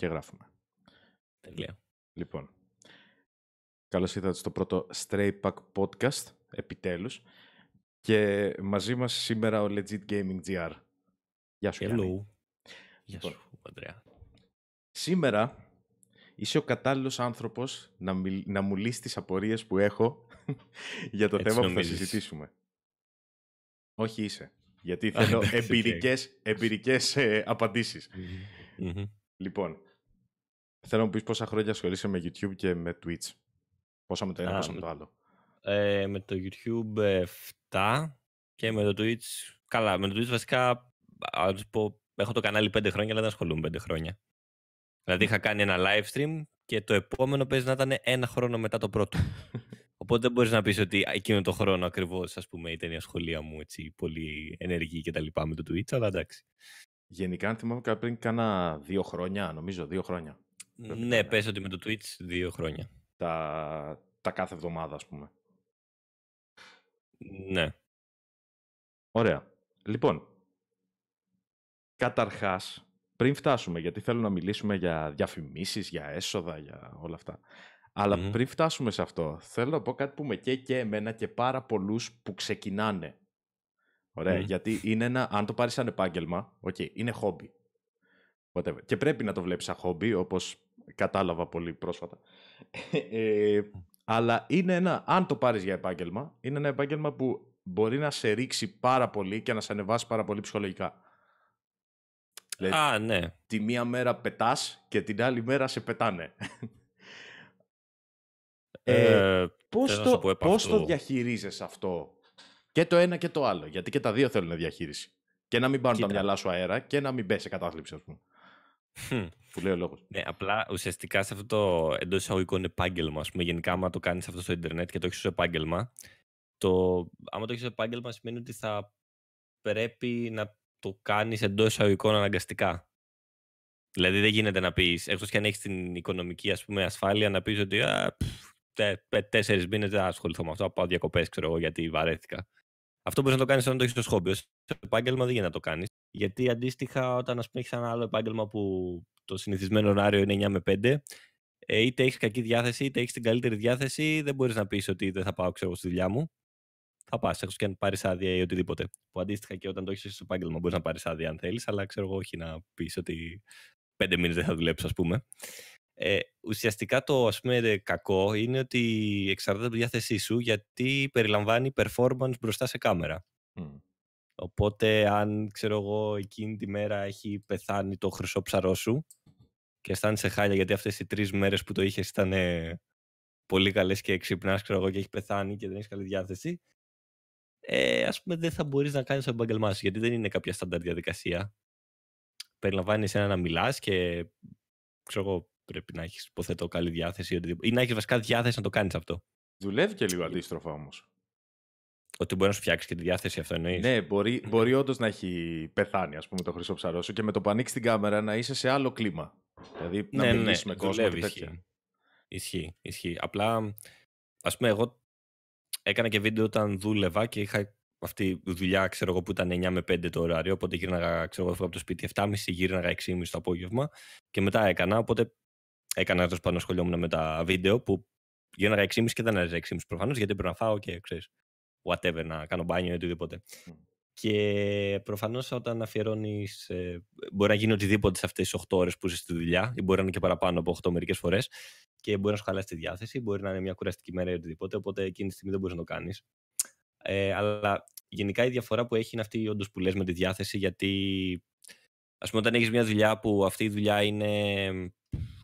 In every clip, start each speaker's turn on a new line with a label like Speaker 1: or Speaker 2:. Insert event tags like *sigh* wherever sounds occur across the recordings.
Speaker 1: Και γράφουμε.
Speaker 2: Τέλεια.
Speaker 1: Λοιπόν, καλώς ήρθατε στο πρώτο Stray Pack Podcast, επιτέλους. Και μαζί μας σήμερα ο Legit Gaming GR. Γεια σου,
Speaker 2: Hello.
Speaker 1: Γιάννη.
Speaker 2: Γεια
Speaker 1: Λοιπόν.
Speaker 2: σου, Αντρέα.
Speaker 1: Σήμερα είσαι ο κατάλληλος άνθρωπος να, μιλ- να μου λύσεις τις απορίες που έχω *laughs* για το
Speaker 2: Έτσι
Speaker 1: θέμα που θα
Speaker 2: νομίζεις.
Speaker 1: συζητήσουμε. Όχι είσαι. Γιατί
Speaker 2: Α,
Speaker 1: θέλω
Speaker 2: εντάξει, οκ.
Speaker 1: εμπειρικές, εμπειρικές ε, απαντήσεις.
Speaker 2: Μμμ.
Speaker 1: Λοιπόν, θέλω να μου πεις πόσα χρόνια ασχολείσαι με YouTube και με Twitch. Πόσα με το ένα,
Speaker 2: Α,
Speaker 1: πόσα με
Speaker 2: με-
Speaker 1: το άλλο.
Speaker 2: Ε, με το YouTube ε, 7 και με το Twitch. Καλά, με το Twitch βασικά. Α σου πω, έχω το κανάλι 5 χρόνια, αλλά δεν ασχολούμαι 5 χρόνια. Δηλαδή είχα κάνει ένα live stream και το επόμενο παίζει να ήταν ένα χρόνο μετά το πρώτο. *laughs* Οπότε δεν μπορείς να πεις ότι εκείνο το χρόνο ακριβώς ήταν η ασχολία μου έτσι, πολύ ενεργή και τα λοιπά με το Twitch, αλλά εντάξει.
Speaker 1: Γενικά, αν θυμάμαι καλά, πριν κάνα δύο χρόνια, νομίζω, δύο χρόνια. Πρέπει να
Speaker 2: ναι,
Speaker 1: είναι.
Speaker 2: πες ότι με το Twitch δύο χρόνια.
Speaker 1: Τα, τα κάθε εβδομάδα, ας πούμε.
Speaker 2: Ναι.
Speaker 1: Ωραία. Λοιπόν, καταρχάς, πριν φτάσουμε, γιατί θέλω να μιλήσουμε για διαφημίσεις, για έσοδα, για όλα αυτά. Αλλά
Speaker 2: Μμμ.
Speaker 1: πριν φτάσουμε σε αυτό, θέλω να πω κάτι που με και και εμένα και πάρα πολλούς που ξεκινάνε. Ωραία,
Speaker 2: Μμ.
Speaker 1: γιατί είναι ένα, αν το πάρεις σαν επάγγελμα, οκ, είναι χόμπι. Whatever. Και πρέπει να το βλέπεις σαν χόμπι, όπως κατάλαβα πολύ πρόσφατα. Ε, αλλά είναι ένα, αν το πάρεις για επάγγελμα, είναι ένα επάγγελμα που μπορεί να σε ρίξει πάρα πολύ και να σε ανεβάσει πάρα πολύ ψυχολογικά. Δηλαδή,
Speaker 2: Α, ναι.
Speaker 1: τη μία μέρα πετάς και την άλλη μέρα σε πετάνε. Ε,
Speaker 2: Ε,
Speaker 1: πώς,
Speaker 2: θέλω να σου πω
Speaker 1: το,
Speaker 2: επ'
Speaker 1: πώς το
Speaker 2: αυτού.
Speaker 1: διαχειρίζεσαι αυτό; Και το ένα και το άλλο, γιατί και τα δύο θέλουν διαχείριση. Και να μην πάρουν τα
Speaker 2: Κοίτα.
Speaker 1: μυαλά σου αέρα και να μην πέσει σε κατάθλιψη, ας πούμε.
Speaker 2: Χμ.
Speaker 1: Που λέει ο λόγος.
Speaker 2: Ναι, απλά ουσιαστικά σε αυτό το εντός εισαγωγικών επάγγελμα, ας πούμε, γενικά, άμα το κάνεις αυτό στο Ιντερνετ και το έχεις ως επάγγελμα, το, άμα το έχεις ως επάγγελμα σημαίνει ότι θα πρέπει να το κάνεις εντός εισαγωγικών αναγκαστικά. Δηλαδή δεν γίνεται να πεις, εκτός και αν έχεις την οικονομική ας πούμε, ασφάλεια, να πεις ότι α, τέσσερις μήνες δεν θα ασχοληθώ με αυτό, θα πάω διακοπές, ξέρω εγώ, γιατί βαρέθηκα. Αυτό μπορείς να το κάνεις όταν το έχεις ως χόμπι. Ως επάγγελμα δεν γίνεται να το κάνεις. Γιατί αντίστοιχα, όταν ας πούμε, έχεις ένα άλλο επάγγελμα που το συνηθισμένο ωράριο είναι 9 με 5, ε, είτε έχεις κακή διάθεση, είτε έχεις την καλύτερη διάθεση, δεν μπορείς να πεις ότι δεν θα πάω ξέρω, εγώ, στη δουλειά μου. Θα πας, εκτό και αν πάρεις άδεια ή οτιδήποτε. Που αντίστοιχα και όταν το έχεις στο επάγγελμα μπορείς να πάρεις άδεια αν θέλεις, αλλά ξέρω εγώ όχι να πεις ότι πέντε μήνες δεν θα δουλέψει, ας πούμε. Ε, ουσιαστικά το ας πούμε, κακό είναι ότι εξαρτάται από τη διάθεσή σου γιατί περιλαμβάνει performance μπροστά σε κάμερα.
Speaker 1: Μμ.
Speaker 2: Οπότε, αν ξέρω εγώ εκείνη τη μέρα έχει πεθάνει το χρυσό ψαρό σου και αισθάνεσαι χάλια γιατί αυτές οι τρεις μέρες που το είχες ήταν ε, πολύ καλές και ξυπνάς ξέρω εγώ και έχει πεθάνει και δεν έχεις καλή διάθεση, ε, ας πούμε δεν θα μπορείς να κάνεις το επάγγελμά σου γιατί δεν είναι κάποια στάνταρ διαδικασία. Περιλαμβάνεις ένα να μιλάς και ξέρω εγώ πρέπει να έχεις υποθέτω καλή διάθεση ή, οτιδήποτε. ή να έχεις βασικά διάθεση να το κάνεις αυτό.
Speaker 1: Δουλεύει και λίγο αντίστροφα όμως.
Speaker 2: Ότι μπορεί να σου φτιάξει και τη διάθεση αυτό εννοείς.
Speaker 1: Ναι, μπορεί, μπορεί όντως να έχει πεθάνει, ας πούμε, το χρυσό ψαρό σου και με το που ανοίξεις την κάμερα να είσαι σε άλλο κλίμα. Δηλαδή να
Speaker 2: ναι, ναι,
Speaker 1: μιλήσεις με κόσμο και
Speaker 2: δουλεύει,
Speaker 1: τέτοια.
Speaker 2: ισχύει. Ισχύει, ισχύει. Απλά, ας πούμε, εγώ έκανα και βίντεο όταν δούλευα και είχα αυτή η δουλειά, ξέρω εγώ, που ήταν 9 με 5 το ωράριο, οπότε γύρναγα, ξέρω εγώ, έφυγα από το σπίτι 7.30, γύρναγα 6.30 το απόγευμα και μετά έκανα, οπότε έκανα τέλο πάνω ασχολιόμουν με τα βίντεο που γύρναγα 6.30 και δεν έζα 6.30 προφανώς, γιατί πρέπει να φάω και ξέρεις, whatever, να κάνω μπάνιο ή οτιδήποτε.
Speaker 1: Μμ.
Speaker 2: Και προφανώς όταν αφιερώνεις, ε, μπορεί να γίνει οτιδήποτε σε αυτές τις 8 ώρες που είσαι στη δουλειά ή μπορεί να είναι και παραπάνω από 8 μερικές φορές και μπορεί να σου χαλάσει τη διάθεση, μπορεί να είναι μια κουραστική μέρα ή οτιδήποτε, οπότε εκείνη τη στιγμή δεν μπορείς να το κάνεις. Ε, αλλά γενικά η διαφορά που έχει είναι αυτή όντως που λες με τη διάθεση, γιατί ας πούμε όταν έχεις μια δουλειά που αυτή η δουλειά είναι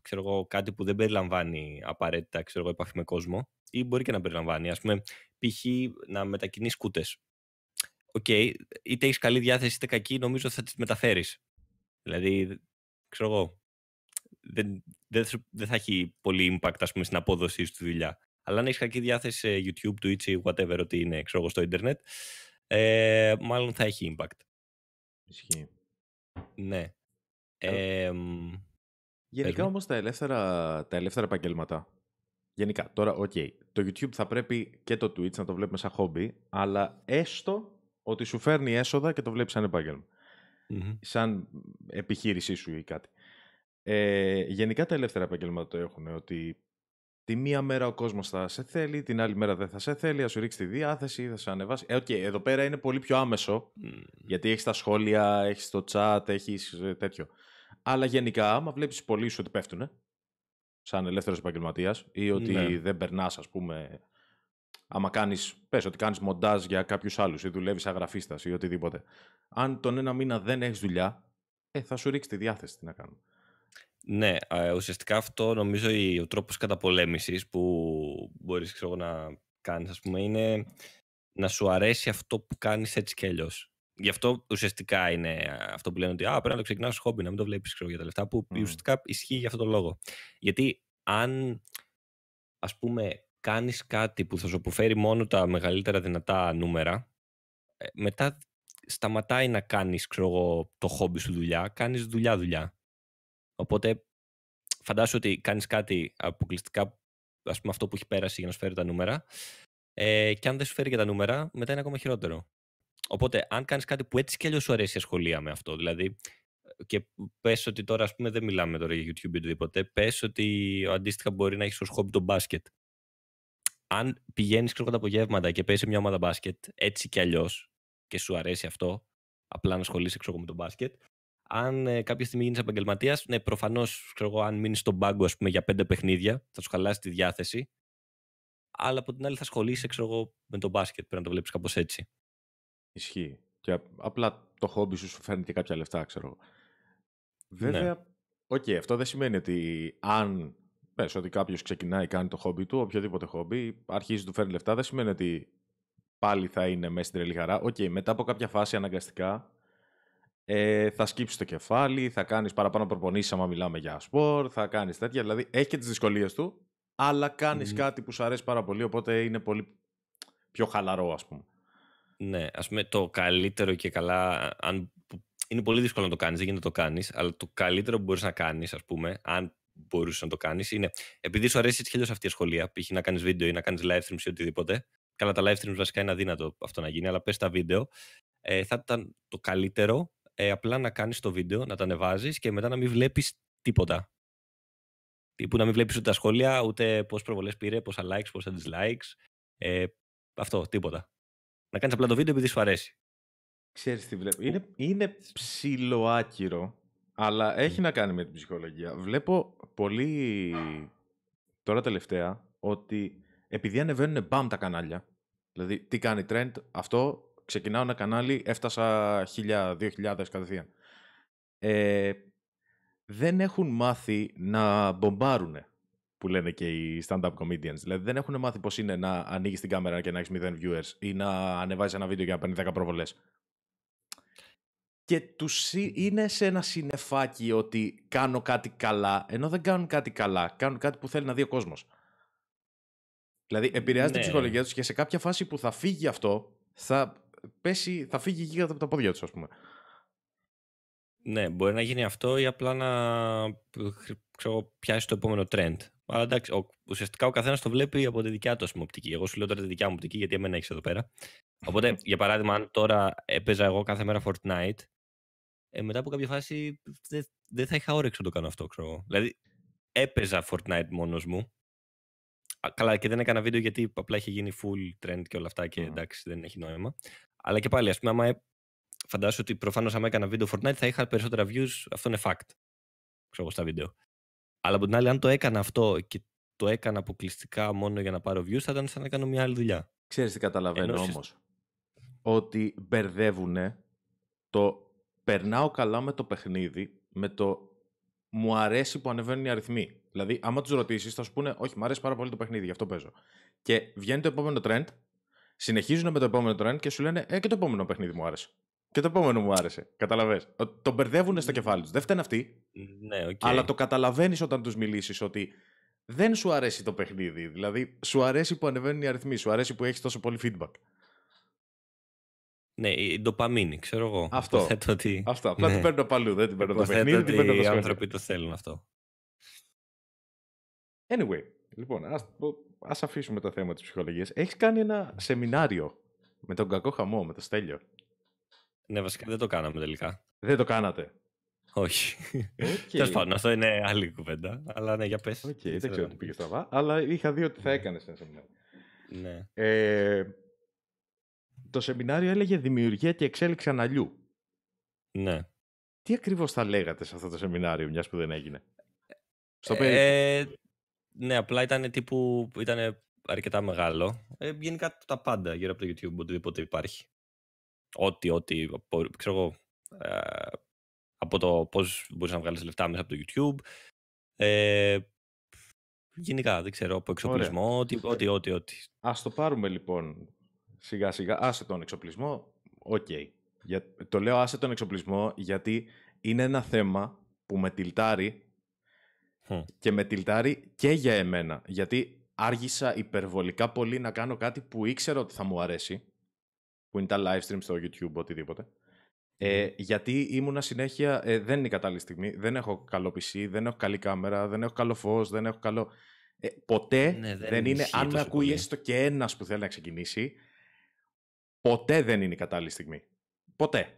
Speaker 2: ξέρω εγώ, κάτι που δεν περιλαμβάνει απαραίτητα ξέρω εγώ, επαφή με κόσμο ή μπορεί και να περιλαμβάνει. Ας πούμε, π.χ. να μετακινείς κούτες. Οκ, είτε έχεις καλή διάθεση είτε κακή, νομίζω θα τις μεταφέρεις. Δηλαδή, ξέρω εγώ, δεν, δεν, σου- δεν θα έχει πολύ impact ας πούμε, στην απόδοσή σου στη δουλειά. Αλλά αν έχεις κακή διάθεση σε YouTube, Twitch ή whatever ό,τι είναι ξέρω εγώ, στο ίντερνετ, ε, μάλλον θα έχει impact.
Speaker 1: Ισχύει.
Speaker 2: Ναι.
Speaker 1: Ε,
Speaker 2: Ε, μ,
Speaker 1: Γενικά
Speaker 2: μου.
Speaker 1: όμως τα ελεύθερα, τα ελεύθερα επαγγέλματα. Γενικά, τώρα, οκ, το YouTube θα πρέπει και το Twitch να το βλέπουμε σαν χόμπι, αλλά έστω ότι σου φέρνει έσοδα και το βλέπεις σαν επάγγελμα.
Speaker 2: μμμ.
Speaker 1: Σαν επιχείρησή σου ή κάτι. Ε, γενικά τα ελεύθερα επαγγέλματα το έχουν ότι τη μία μέρα ο κόσμος θα σε θέλει, την άλλη μέρα δεν θα σε θέλει, θα σου ρίξει τη διάθεση, θα σε ανεβάσει. Ε, okay, εδώ πέρα είναι πολύ πιο άμεσο, γιατί έχεις τα σχόλια, έχεις το chat, έχεις ε, τέτοιο. Αλλά γενικά, άμα βλέπεις πολλοί σου ότι πέφτουν, σαν ελεύθερος επαγγελματίας, ή ότι ναι. δεν περνάς, ας πούμε, άμα κάνεις, πες ότι κάνεις μοντάζ για κάποιους άλλους ή δουλεύεις σαν γραφίστας ή οτιδήποτε. Αν τον ένα μήνα δεν έχεις δουλειά, ε, θα σου ρίξει τη διάθεση τι να κάνουμε.
Speaker 2: Ναι, ουσιαστικά αυτό νομίζω ο τρόπος καταπολέμησης που μπορείς ξέρω, να κάνεις ας πούμε είναι να σου αρέσει αυτό που κάνεις έτσι κι αλλιώς. Γι' αυτό ουσιαστικά είναι αυτό που λένε ότι α, πρέπει να το ξεκινάς ως χόμπι, να μην το βλέπεις ξέρω, για τα λεφτά που ουσιαστικά ισχύει για αυτόν τον λόγο. Γιατί αν ας πούμε κάνεις κάτι που θα σου αποφέρει μόνο τα μεγαλύτερα δυνατά νούμερα, ε, μετά σταματάει να κάνεις ξέρω, το χόμπι σου δουλειά, κάνεις δουλειά-δουλειά. Οπότε φαντάσου ότι κάνεις κάτι αποκλειστικά, ας πούμε αυτό που έχει πέρασει για να σου φέρει τα νούμερα ε, και αν δεν σου φέρει και τα νούμερα, μετά είναι ακόμα χειρότερο. Οπότε, αν κάνεις κάτι που έτσι κι αλλιώς σου αρέσει η ασχολία με αυτό, δηλαδή και πες ότι τώρα, ας πούμε, δεν μιλάμε τώρα για YouTube ή οτιδήποτε, πες ότι αντίστοιχα μπορεί να έχεις ως χόμπι το μπάσκετ. Αν πηγαίνεις ξέρω, τα απογεύματα και παίζεις μια ομάδα μπάσκετ έτσι κι αλλιώς και σου αρέσει αυτό, απλά να ασχολείσαι ξέρω, με το μπάσκετ, αν ε, κάποια στιγμή γίνεις επαγγελματίας, ναι, προφανώς αν μείνεις στον πάγκο ας πούμε, για πέντε παιχνίδια, θα σου χαλάσει τη διάθεση. Αλλά από την άλλη θα ασχολείσαι ξέρω με το μπάσκετ. Πρέπει να το βλέπεις κάπως έτσι.
Speaker 1: Ισχύει. Και απλά το χόμπι σου σου φέρνει και κάποια λεφτά, ξέρω. Βέβαια, ναι. OK, okay, αυτό δεν σημαίνει ότι αν πες ότι κάποιος ξεκινάει, κάνει το χόμπι του, οποιοδήποτε χόμπι, αρχίζει του φέρνει λεφτά, δεν σημαίνει ότι πάλι θα είναι μέσα στην τρελή χαρά. OK, okay, μετά από κάποια φάση αναγκαστικά ε, θα σκύψεις το κεφάλι, θα κάνεις παραπάνω προπονήσεις άμα μιλάμε για σπορ, θα κάνεις τέτοια. Δηλαδή έχει και τις δυσκολίες του, αλλά κάνεις κάτι που σου αρέσει πάρα πολύ, οπότε είναι πολύ πιο χαλαρό, ας πούμε.
Speaker 2: Ναι, ας πούμε το καλύτερο και καλά. Αν, είναι πολύ δύσκολο να το κάνεις, δεν γίνεται να το κάνεις, αλλά το καλύτερο που μπορείς να κάνεις, ας πούμε, αν μπορούσες να το κάνεις, είναι επειδή σου αρέσει έτσι αυτή η σχολεία, π.χ. να κάνεις βίντεο ή να κάνεις live streams ή οτιδήποτε. Καλά, τα live streams βασικά είναι αδύνατο αυτό να γίνει, αλλά πες τα βίντεο. Ε, θα ήταν το καλύτερο ε, απλά να κάνεις το βίντεο, να τα ανεβάζεις και μετά να μην βλέπεις τίποτα. Τύπου να μην βλέπεις ούτε τα σχόλια, ούτε πώς προβολές πήρε, πόσα likes, πόσα dislikes. Ε, αυτό, τίποτα. Να κάνεις απλά το βίντεο επειδή σου αρέσει.
Speaker 1: Ξέρεις τι βλέπω. Είναι, είναι ψιλοάκυρο, αλλά έχει να κάνει με την ψυχολογία. Βλέπω πολύ τώρα τελευταία ότι επειδή ανεβαίνουν μπαμ τα κανάλια, δηλαδή τι κάνει trend, αυτό ξεκινάω ένα κανάλι, έφτασα 1000, 2000 κατευθείαν. Ε, δεν έχουν μάθει να μπομπάρουν, που λένε και οι stand-up comedians. Δηλαδή δεν έχουν μάθει πώς είναι να ανοίγεις την κάμερα και να έχεις 0 viewers ή να ανεβάζεις ένα βίντεο και να παίρνει 10 προβολές. Και τους είναι σε ένα συνεφάκι ότι κάνω κάτι καλά, ενώ δεν κάνουν κάτι καλά. Κάνουν κάτι που θέλει να δει ο κόσμος. Δηλαδή επηρεάζει την ναι. ψυχολογία τους και σε κάποια φάση που θα φύγει αυτό, θα πέσει, θα φύγει η γίγαντα από τα πόδια τους, ας πούμε.
Speaker 2: Ναι, μπορεί να γίνει αυτό ή απλά να ξέρω, πιάσει το επόμενο trend. Αλλά εντάξει, ο, ουσιαστικά ο καθένας το βλέπει από τη δικιά του πούμε, οπτική. Εγώ σου λέω τώρα τη δικιά μου οπτική, γιατί εμένα έχεις εδώ πέρα. Οπότε, για παράδειγμα, αν τώρα έπαιζα εγώ κάθε μέρα Fortnite, ε, μετά από κάποια φάση δεν δε θα είχα όρεξη να το κάνω αυτό, ξέρω. Δηλαδή, έπαιζα Fortnite μόνος μου. Καλά, και δεν έκανα βίντεο γιατί απλά είχε γίνει full trend και όλα αυτά και εντάξει, δεν έχει νόημα. Αλλά και πάλι, ας πούμε, άμα φαντάζομαι ότι προφανώς άμα έκανα βίντεο Fortnite θα είχα περισσότερα views. Αυτό είναι fact. Ξέρω στα βίντεο. Αλλά από την άλλη, αν το έκανα αυτό και το έκανα αποκλειστικά μόνο για να πάρω views, θα ήταν σαν να κάνω μια άλλη δουλειά.
Speaker 1: Ξέρεις τι καταλαβαίνω Ενώ... όμως; Ότι μπερδεύουν το περνάω καλά με το παιχνίδι με το μου αρέσει που ανεβαίνουν οι αριθμοί. Δηλαδή, άμα τους ρωτήσεις, θα σου πούνε Όχι, μου αρέσει πάρα πολύ το παιχνίδι, γι' αυτό παίζω. Και βγαίνει το επόμενο trend συνεχίζουν με το επόμενο trend και σου λένε Ε, και το επόμενο παιχνίδι μου άρεσε. Και το επόμενο μου άρεσε. Καταλαβέ. Το μπερδεύουν στο κεφάλι τους. Δεν φταίνουν αυτοί.
Speaker 2: Ναι, okay.
Speaker 1: Αλλά το καταλαβαίνεις όταν τους μιλήσεις ότι δεν σου αρέσει το παιχνίδι. Δηλαδή, σου αρέσει που ανεβαίνουν οι αριθμοί, σου αρέσει που έχεις τόσο πολύ feedback.
Speaker 2: Ναι, η ντοπαμίνη, ξέρω εγώ.
Speaker 1: Αυτό.
Speaker 2: Ότι...
Speaker 1: Αυτό. Απλά ναι. την παίρνω παλού. Δεν την παίρνω το παιχνίδι, την παίρνω το Οι
Speaker 2: άνθρωποι το θέλουν αυτό.
Speaker 1: Anyway, λοιπόν, ας, Α αφήσουμε το θέμα της ψυχολογίας. Έχεις κάνει ένα σεμινάριο με τον κακό χαμό, με το Στέλιο;
Speaker 2: Ναι, βασικά δεν το κάναμε τελικά.
Speaker 1: Δεν το κάνατε.
Speaker 2: Όχι. Okay. Τέλος πάντων, αυτό είναι άλλη κουβέντα. Αλλά ναι, για πες.
Speaker 1: Okay, δεν ξέρω τι πήγε στραβά, αλλά είχα δει ότι θα έκανες ένα σεμινάριο.
Speaker 2: Ναι.
Speaker 1: Ε, το σεμινάριο έλεγε Δημιουργία και εξέλιξη αναλιού.
Speaker 2: Ναι.
Speaker 1: Τι ακριβώς θα λέγατε σε αυτό το σεμινάριο, μιας που δεν έγινε;
Speaker 2: Στο ε, ναι, απλά ήταν τύπου, ήταν αρκετά μεγάλο. Ε, γενικά τα πάντα γύρω από το YouTube, οτιδήποτε υπάρχει. Ό,τι, ό,τι, ξέρω εγώ, ε, από το πώς μπορείς να βγάλεις λεφτά μέσα από το YouTube. Ε, γενικά, δεν ξέρω, από εξοπλισμό, ό,τι, ό,τι, ό,τι, ό,τι.
Speaker 1: Ας το πάρουμε λοιπόν σιγά σιγά. Άσε τον εξοπλισμό, OK. Okay. το λέω άσε τον εξοπλισμό γιατί είναι ένα θέμα που με τιλτάρει και με τιλτάρει και για εμένα. Γιατί άργησα υπερβολικά πολύ να κάνω κάτι που ήξερα ότι θα μου αρέσει, που είναι τα live streams στο YouTube, οτιδήποτε. Ε, γιατί ήμουνα συνέχεια, ε, δεν είναι η κατάλληλη στιγμή, δεν έχω καλό PC, δεν έχω καλή κάμερα, δεν έχω καλό φως, δεν έχω καλό... Ε, ποτέ ναι, δεν, είναι, αν με ακούει έστω και ένας που θέλει να ξεκινήσει, ποτέ δεν είναι η κατάλληλη στιγμή. Ποτέ.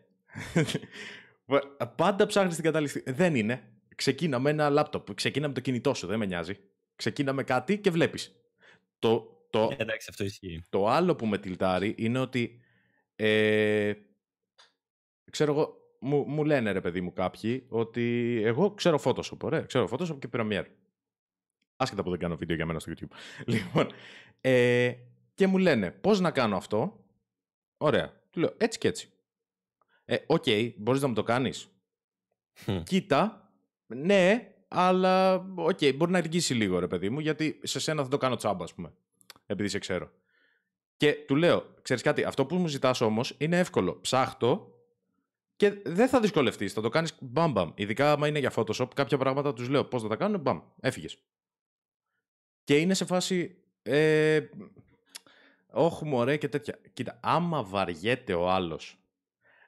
Speaker 1: *laughs* Πάντα ψάχνεις την κατάλληλη στιγμή. Δεν είναι. Ξεκίνα με ένα λάπτοπ. Ξεκίνα με το κινητό σου. Δεν με νοιάζει. Ξεκίνα με κάτι και βλέπεις. Το, το,
Speaker 2: ε, εντάξει, αυτό ισχύει.
Speaker 1: Το άλλο που με τυλτάρει είναι ότι. Ε, ξέρω εγώ, μου, μου λένε ρε παιδί μου κάποιοι ότι εγώ ξέρω Photoshop, ωραία, ξέρω Photoshop και Premiere. Άσχετα που δεν κάνω βίντεο για μένα στο YouTube. *laughs* Λοιπόν, ε, και μου λένε πώς να κάνω αυτό; Ωραία. Του λέω έτσι και έτσι. Ε, OK, okay, μπορείς να μου το κάνεις; Κοίτα, ναι, αλλά OK, okay, μπορεί να αργήσει λίγο ρε παιδί μου, γιατί σε σένα θα το κάνω τσάμπα, ας πούμε. Επειδή σε ξέρω. Και του λέω, ξέρεις κάτι, αυτό που μου ζητάς όμως είναι εύκολο. Ψάχτο και δεν θα δυσκολευτείς, θα το κάνεις μπαμ μπαμ. Ειδικά άμα είναι για Photoshop, κάποια πράγματα τους λέω πώς θα τα κάνουν, μπαμ, έφυγες. Και είναι σε φάση, ε, όχι μωρέ και τέτοια. Κοίτα, άμα βαριέται ο άλλος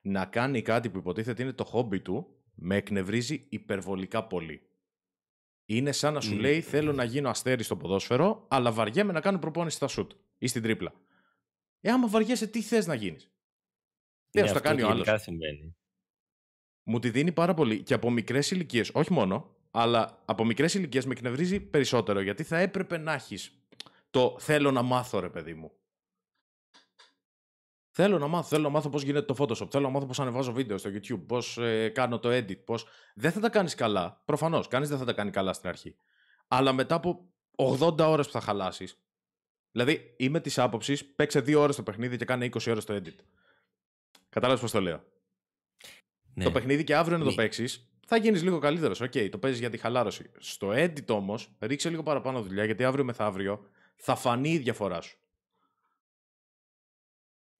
Speaker 1: να κάνει κάτι που υποτίθεται είναι το χόμπι του, με εκνευρίζει υπερβολικά πολύ. Είναι σαν να σου λέει θέλω να γίνω αστέρι στο ποδόσφαιρο, αλλά βαριέμαι να κάνω προπόνηση στα σουτ ή στην τρίπλα. Ε, άμα βαριέσαι, τι θες να γίνεις; Τι ναι, θα κάνει ο άλλος.
Speaker 2: Συμβαίνει.
Speaker 1: Μου τη δίνει πάρα πολύ και από μικρές ηλικίες, όχι μόνο, αλλά από μικρές ηλικίες με εκνευρίζει περισσότερο γιατί θα έπρεπε να έχεις το θέλω να μάθω, ρε παιδί μου. Θέλω να μάθω, θέλω να μάθω πώς γίνεται το Photoshop. Θέλω να μάθω πώς ανεβάζω βίντεο στο YouTube, πώς ε, κάνω το edit. Πώς... Δεν θα τα κάνεις καλά. Προφανώς. Κανείς δεν θα τα κάνει καλά στην αρχή. Αλλά μετά από 80 ώρες που θα χαλάσεις. Δηλαδή, είμαι της άποψης, παίξε 2 ώρες το παιχνίδι και κάνε 20 ώρες το edit. Κατάλαβες πώς το λέω. Ναι. Το παιχνίδι και αύριο να το παίξεις, θα γίνεις λίγο καλύτερος. OK, okay, το παίζεις για τη χαλάρωση. Στο edit όμως, ρίξε λίγο παραπάνω δουλειά γιατί αύριο μεθαύριο θα φανεί η διαφορά σου.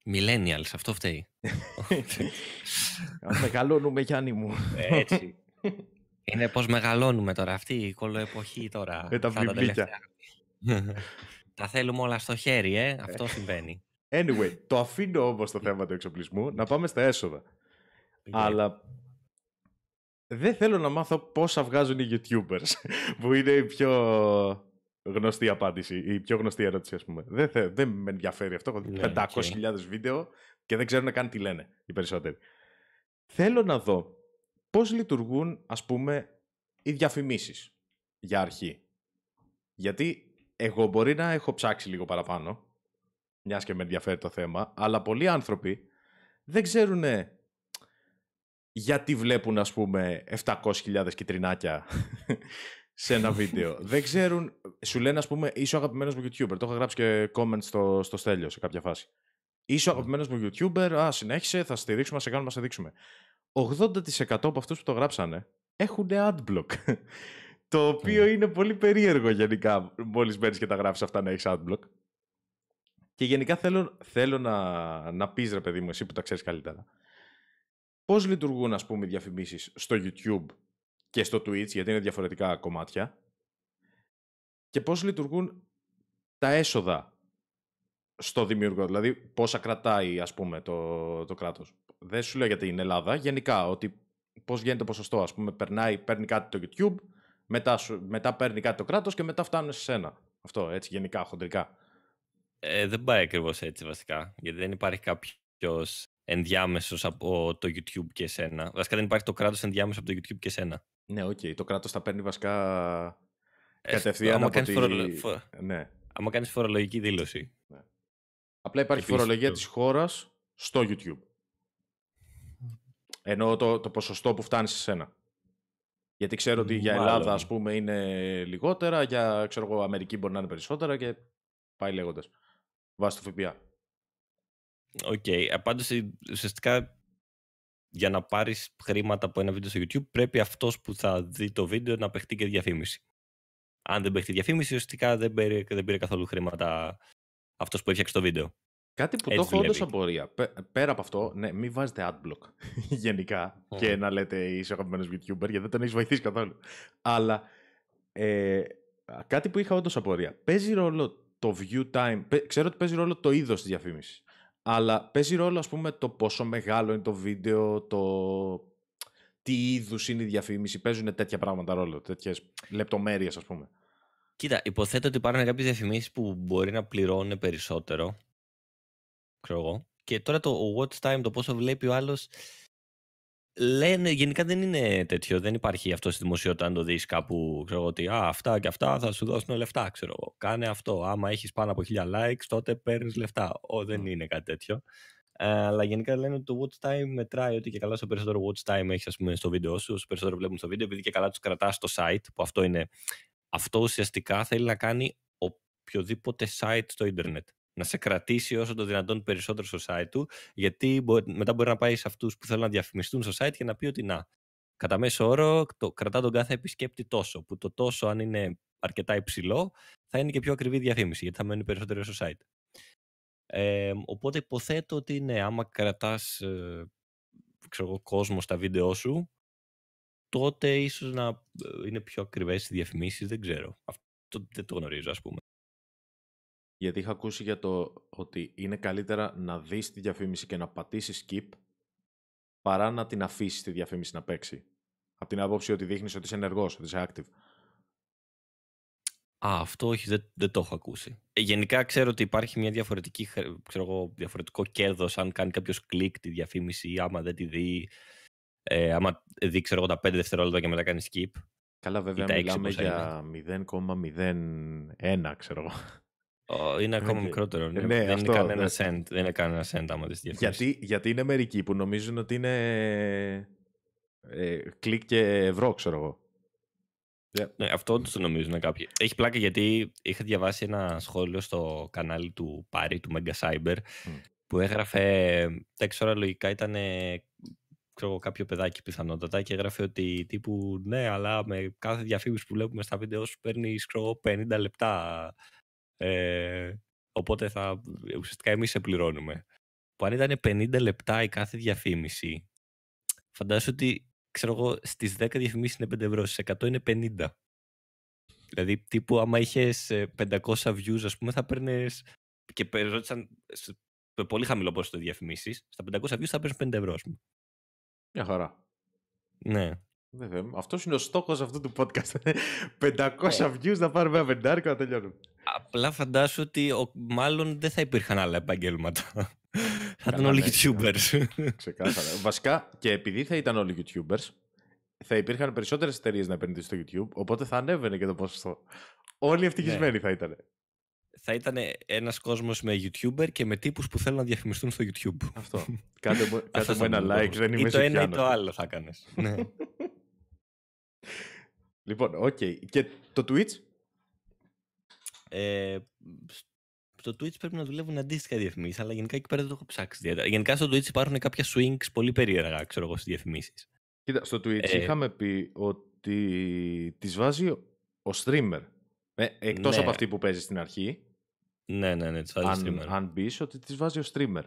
Speaker 2: Millennials, αυτό φταίει.
Speaker 1: μεγαλώνουμε, Γιάννη μου.
Speaker 2: Έτσι. Είναι πώς μεγαλώνουμε τώρα, αυτή η κολοεποχή τώρα.
Speaker 1: Με τα βιβλία.
Speaker 2: Τα θέλουμε όλα στο χέρι, ε. Αυτό συμβαίνει.
Speaker 1: Anyway, το αφήνω όμως το θέμα του εξοπλισμού, να πάμε στα έσοδα. Αλλά δεν θέλω να μάθω πόσα βγάζουν οι YouTubers, που είναι οι πιο γνωστή απάντηση, η πιο γνωστή ερώτηση, ας πούμε. Δεν, θε, δεν με ενδιαφέρει αυτό. Έχω δει 500.000 ναι, βίντεο και δεν ξέρουν καν τι λένε οι περισσότεροι. Θέλω να δω πώς λειτουργούν, ας πούμε, οι διαφημίσεις για αρχή. Γιατί εγώ μπορεί να έχω ψάξει λίγο παραπάνω, μιας και με ενδιαφέρει το θέμα, αλλά πολλοί άνθρωποι δεν ξέρουν γιατί βλέπουν, ας πούμε, 700.000 κυτρινάκια *laughs* σε ένα *laughs* βίντεο. δεν ξέρουν. Σου λένε, ας πούμε, είσαι ο αγαπημένος μου YouTuber. Το έχω γράψει και comment στο, στο στέλιο σε κάποια φάση. Είσαι ο αγαπημένος μου YouTuber. Α, συνέχισε, θα στηρίξουμε, θα σε κάνουμε, να σε δείξουμε. 80% από αυτούς που το γράψανε έχουν adblock. Το οποίο είναι πολύ περίεργο γενικά. Μόλις μπαίνεις και τα γράφεις αυτά να έχεις adblock. Και γενικά θέλω, θέλω να, να πεις, ρε παιδί μου, εσύ που τα ξέρεις καλύτερα. Πώς λειτουργούν, ας πούμε, οι διαφημίσεις στο YouTube και στο Twitch, γιατί είναι διαφορετικά κομμάτια. Και πώς λειτουργούν τα έσοδα στο δημιουργό, δηλαδή πόσα κρατάει ας πούμε το, το κράτος. Δεν σου λέω για την Ελλάδα, γενικά, ότι πώς γίνεται το ποσοστό, ας πούμε, περνάει, παίρνει κάτι το YouTube, μετά, μετά παίρνει κάτι το κράτος και μετά φτάνουν σε σένα. Αυτό, έτσι, γενικά, χοντρικά.
Speaker 2: Ε, δεν πάει ακριβώς έτσι βασικά, γιατί δεν υπάρχει κάποιος ενδιάμεσος από το YouTube και εσένα. Βασικά δεν υπάρχει το κράτος ενδιάμεσο από το YouTube και εσένα.
Speaker 1: Ναι, οκ. Το κράτος τα παίρνει βασικά
Speaker 2: Ε,
Speaker 1: κατευθείαν
Speaker 2: άμα
Speaker 1: από
Speaker 2: κάνεις
Speaker 1: τη...
Speaker 2: φορολο- φο-
Speaker 1: Ναι.
Speaker 2: Άμα κάνεις φορολογική δήλωση.
Speaker 1: Απλά υπάρχει
Speaker 2: Επίσης,
Speaker 1: φορολογία
Speaker 2: το-
Speaker 1: της χώρας στο YouTube. Ενώ το, το ποσοστό που φτάνει σε σένα. Γιατί ξέρω ότι για
Speaker 2: Μάλλον.
Speaker 1: Ελλάδα, ας πούμε, είναι λιγότερα, για ξέρω εγώ, Αμερική μπορεί να είναι περισσότερα και πάει λέγοντας. Βάσει του ΦΠΑ.
Speaker 2: OK. Okay. Πάντως ε, ουσιαστικά για να πάρεις χρήματα από ένα βίντεο στο YouTube πρέπει αυτός που θα δει το βίντεο να παιχτεί και διαφήμιση. Αν δεν παιχτεί διαφήμιση ουσιαστικά δεν πήρε, δεν πήρε καθόλου χρήματα αυτός που έφτιαξε το βίντεο.
Speaker 1: Κάτι που
Speaker 2: Έτσι
Speaker 1: το έχω όντως
Speaker 2: δουλεύει.
Speaker 1: απορία. Πέ- Πέρα από αυτό, ναι, μην βάζετε adblock *laughs* γενικά
Speaker 2: Μμμ.
Speaker 1: και να λέτε είσαι αγαπημένος YouTuber γιατί δεν τον έχεις βοηθήσει καθόλου. Αλλά ε, κάτι που είχα όντως απορία. Παίζει ρόλο το view time. Παι- Ξέρω ότι παίζει ρόλο το είδος της διαφήμισης. Αλλά παίζει ρόλο ας πούμε το πόσο μεγάλο είναι το βίντεο, το τι είδους είναι η διαφήμιση. Παίζουν τέτοια πράγματα ρόλο, τέτοιες λεπτομέρειες ας πούμε.
Speaker 2: Κοίτα, υποθέτω ότι υπάρχουν κάποιες διαφημίσεις που μπορεί να πληρώνουν περισσότερο. Ξέρω εγώ. Και τώρα το watch time, το πόσο βλέπει ο άλλος, λένε, γενικά δεν είναι τέτοιο. Δεν υπάρχει αυτό στη δημοσιότητα αν το δεις κάπου, ξέρω εγώ, ότι α, αυτά και αυτά θα σου δώσουν λεφτά, ξέρω εγώ. Κάνε αυτό. Άμα έχεις πάνω από χίλια likes, τότε παίρνεις λεφτά. Ω, δεν
Speaker 1: Μμ.
Speaker 2: είναι κάτι τέτοιο. Ε, αλλά γενικά λένε ότι το watch time μετράει ότι και καλά όσο περισσότερο watch time έχεις ας πούμε, στο βίντεο σου, όσο περισσότερο βλέπουν στο βίντεο, επειδή και καλά τους κρατάς στο site, που αυτό είναι αυτό ουσιαστικά θέλει να κάνει οποιοδήποτε site στο ίντερνετ. Να σε κρατήσει όσο το δυνατόν περισσότερο στο site του, γιατί μπο- μετά μπορεί να πάει σε αυτούς που θέλουν να διαφημιστούν στο site και να πει ότι να, κατά μέσο όρο το, κρατά τον κάθε επισκέπτη τόσο, που το τόσο αν είναι αρκετά υψηλό θα είναι και πιο ακριβή η διαφήμιση, γιατί θα μένει περισσότερο στο site. Ε, οπότε υποθέτω ότι ναι, άμα κρατάς ε, ξέρω εγώ, κόσμο στα βίντεο σου, τότε ίσως να ε, είναι πιο ακριβές οι διαφημίσεις, δεν ξέρω. Αυτό δεν το γνωρίζω, ας πούμε.
Speaker 1: Γιατί είχα ακούσει για το ότι είναι καλύτερα να δεις τη διαφήμιση και να πατήσεις skip παρά να την αφήσεις τη διαφήμιση να παίξει. Από την άποψη ότι δείχνεις ότι είσαι ενεργός, ότι είσαι active.
Speaker 2: Α, αυτό όχι, δεν, δεν το έχω ακούσει. Ε, γενικά ξέρω ότι υπάρχει μια διαφορετική, χρ- ξέρω εγώ, διαφορετικό κέρδος αν κάνει κάποιος κλικ τη διαφήμιση ή άμα δεν τη δει, ε, άμα δει ξέρω εγώ τα 5 δευτερόλεπτα και μετά κάνει skip.
Speaker 1: Καλά βέβαια
Speaker 2: τα έξι
Speaker 1: μιλάμε
Speaker 2: πόσα
Speaker 1: για 0,01 ξέρω εγώ.
Speaker 2: Ω, είναι ακόμα
Speaker 1: Οκ.
Speaker 2: μικρότερο. Ναι.
Speaker 1: Ναι,
Speaker 2: δεν
Speaker 1: αυτό,
Speaker 2: είναι κανένα
Speaker 1: ναι.
Speaker 2: cent. Δεν είναι κανένα cent άμα δεις τη διαφήμιση.
Speaker 1: γιατί, γιατί είναι μερικοί που νομίζουν ότι είναι ε, κλικ και ευρώ ξέρω εγώ.
Speaker 2: Ναι, αυτό όντως το νομίζουν κάποιοι. Έχει πλάκα γιατί είχα διαβάσει ένα σχόλιο στο κανάλι του Πάρη, του Mega Cyber,
Speaker 1: Μμ.
Speaker 2: που έγραφε, δεν ξέρω, λογικά ήταν ξέρω, εγώ, κάποιο παιδάκι πιθανότατα και έγραφε ότι τύπου ναι, αλλά με κάθε διαφήμιση που βλέπουμε στα βίντεο σου παίρνεις 50 λεπτά. Ε, οπότε θα, ουσιαστικά εμείς σε πληρώνουμε. Που αν ήταν 50 λεπτά η κάθε διαφήμιση, φαντάζομαι ότι ξέρω εγώ, στις 10 διαφημίσεις είναι 5 ευρώ, στις 100 είναι 50. Δηλαδή, τύπου, άμα είχες 500 views, ας πούμε, θα παίρνει. και παίρνονταν σε με πολύ χαμηλό ποσοστό διαφημίσεις. Στα 500 views θα παίρνεις 5 ευρώ, ας πούμε.
Speaker 1: Μια χαρά.
Speaker 2: Ναι.
Speaker 1: Βέβαια. Αυτός είναι ο στόχος αυτού του podcast. 500 views να πάρουμε ένα πεντάρικο να τελειώνουμε.
Speaker 2: Απλά φαντάσου ότι ο, μάλλον δεν θα υπήρχαν άλλα επαγγέλματα. θα ήταν
Speaker 1: Καλά,
Speaker 2: όλοι
Speaker 1: ναι,
Speaker 2: YouTubers.
Speaker 1: Ξεκάθαρα. Βασικά και επειδή θα ήταν όλοι YouTubers, θα υπήρχαν περισσότερες εταιρείες να επενδύσουν στο YouTube, οπότε θα ανέβαινε και το ποσοστό. Όλοι ευτυχισμένοι θα ήταν.
Speaker 2: θα ήταν ένας κόσμος με YouTuber και με τύπους που θέλουν να διαφημιστούν στο YouTube.
Speaker 1: Αυτό. Κάντε μου, *laughs* κάντε
Speaker 2: Αυτός
Speaker 1: μου
Speaker 2: θα
Speaker 1: ένα
Speaker 2: ήταν ο
Speaker 1: like,
Speaker 2: τρόπος.
Speaker 1: δεν είμαι
Speaker 2: Ή το ένα ή
Speaker 1: Σουκιάνος.
Speaker 2: το άλλο θα κάνεις. ναι. *laughs*
Speaker 1: Λοιπόν, οκ. Και το Twitch.
Speaker 2: Ε, στο Twitch πρέπει να δουλεύουν αντίστοιχα διαφημίσεις, αλλά γενικά εκεί πέρα δεν το έχω ψάξει ιδιαίτερα. Γενικά στο Twitch υπάρχουν κάποια swings πολύ περίεργα, ξέρω εγώ, στις διαφημίσεις.
Speaker 1: Κοίτα, στο Twitch
Speaker 2: Ε.
Speaker 1: είχαμε πει ότι τις βάζει ο, ο streamer. Ε, εκτός
Speaker 2: Ναι.
Speaker 1: από αυτή που παίζει στην αρχή,
Speaker 2: Ναι, ναι, ναι, τις βάζει
Speaker 1: αν,
Speaker 2: streamer.
Speaker 1: αν μπεις ότι τις βάζει ο streamer.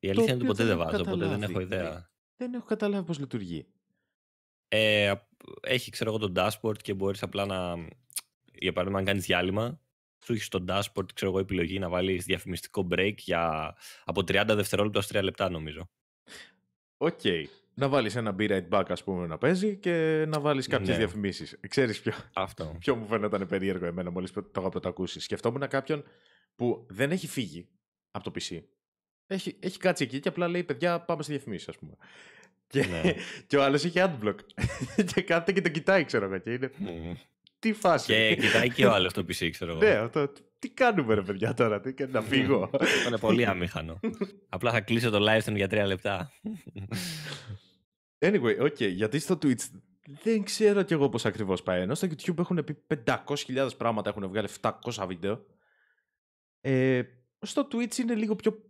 Speaker 2: Η αλήθεια είναι
Speaker 1: οποίο
Speaker 2: ότι ποτέ
Speaker 1: δεν
Speaker 2: δεν
Speaker 1: έχω
Speaker 2: βάζω, οπότε δεν
Speaker 1: καταλάβει.
Speaker 2: έχω ιδέα.
Speaker 1: Δεν έχω καταλάβει πώς λειτουργεί.
Speaker 2: Ε, έχει, ξέρω εγώ, το dashboard και μπορείς απλά να. Για παράδειγμα, αν κάνεις διάλειμμα, σου έχει στο dashboard, ξέρω εγώ, επιλογή να βάλεις διαφημιστικό break για από 30 δευτερόλεπτα ως 3 λεπτά, νομίζω.
Speaker 1: Οκ. Να βάλεις ένα be right back, ας πούμε, να παίζει και να βάλεις κάποιες
Speaker 2: Ναι.
Speaker 1: διαφημίσεις. Ξέρεις ποιο,
Speaker 2: Αυτό. *laughs*
Speaker 1: ποιο μου φαίνονταν περίεργο εμένα μόλις το είχα πρωτακούσει. Σκεφτόμουν κάποιον που δεν έχει φύγει από το PC. Έχει, έχει κάτσει εκεί και απλά λέει: Παιδιά, πάμε στη διαφημίση, ας πούμε. Και,
Speaker 2: Ναι. *laughs*
Speaker 1: και ο άλλος έχει adblock. *laughs* και κάθεται και το κοιτάει, ξέρω εγώ. Και είναι. Τι φάση.
Speaker 2: Και κοιτάει και ο άλλος το PC, ξέρω εγώ.
Speaker 1: ναι, αυτό. Τι κάνουμε, ρε παιδιά, τώρα, τι, και να φύγω.
Speaker 2: Ήταν πολύ αμήχανο. Απλά θα κλείσω το live stream για τρία λεπτά.
Speaker 1: Anyway, okay, γιατί στο Twitch δεν ξέρω κι εγώ πώς ακριβώς πάει. Ενώ στο YouTube έχουν πει 500.000 πράγματα, έχουν βγάλει 700 βίντεο. Ε, στο Twitch είναι λίγο πιο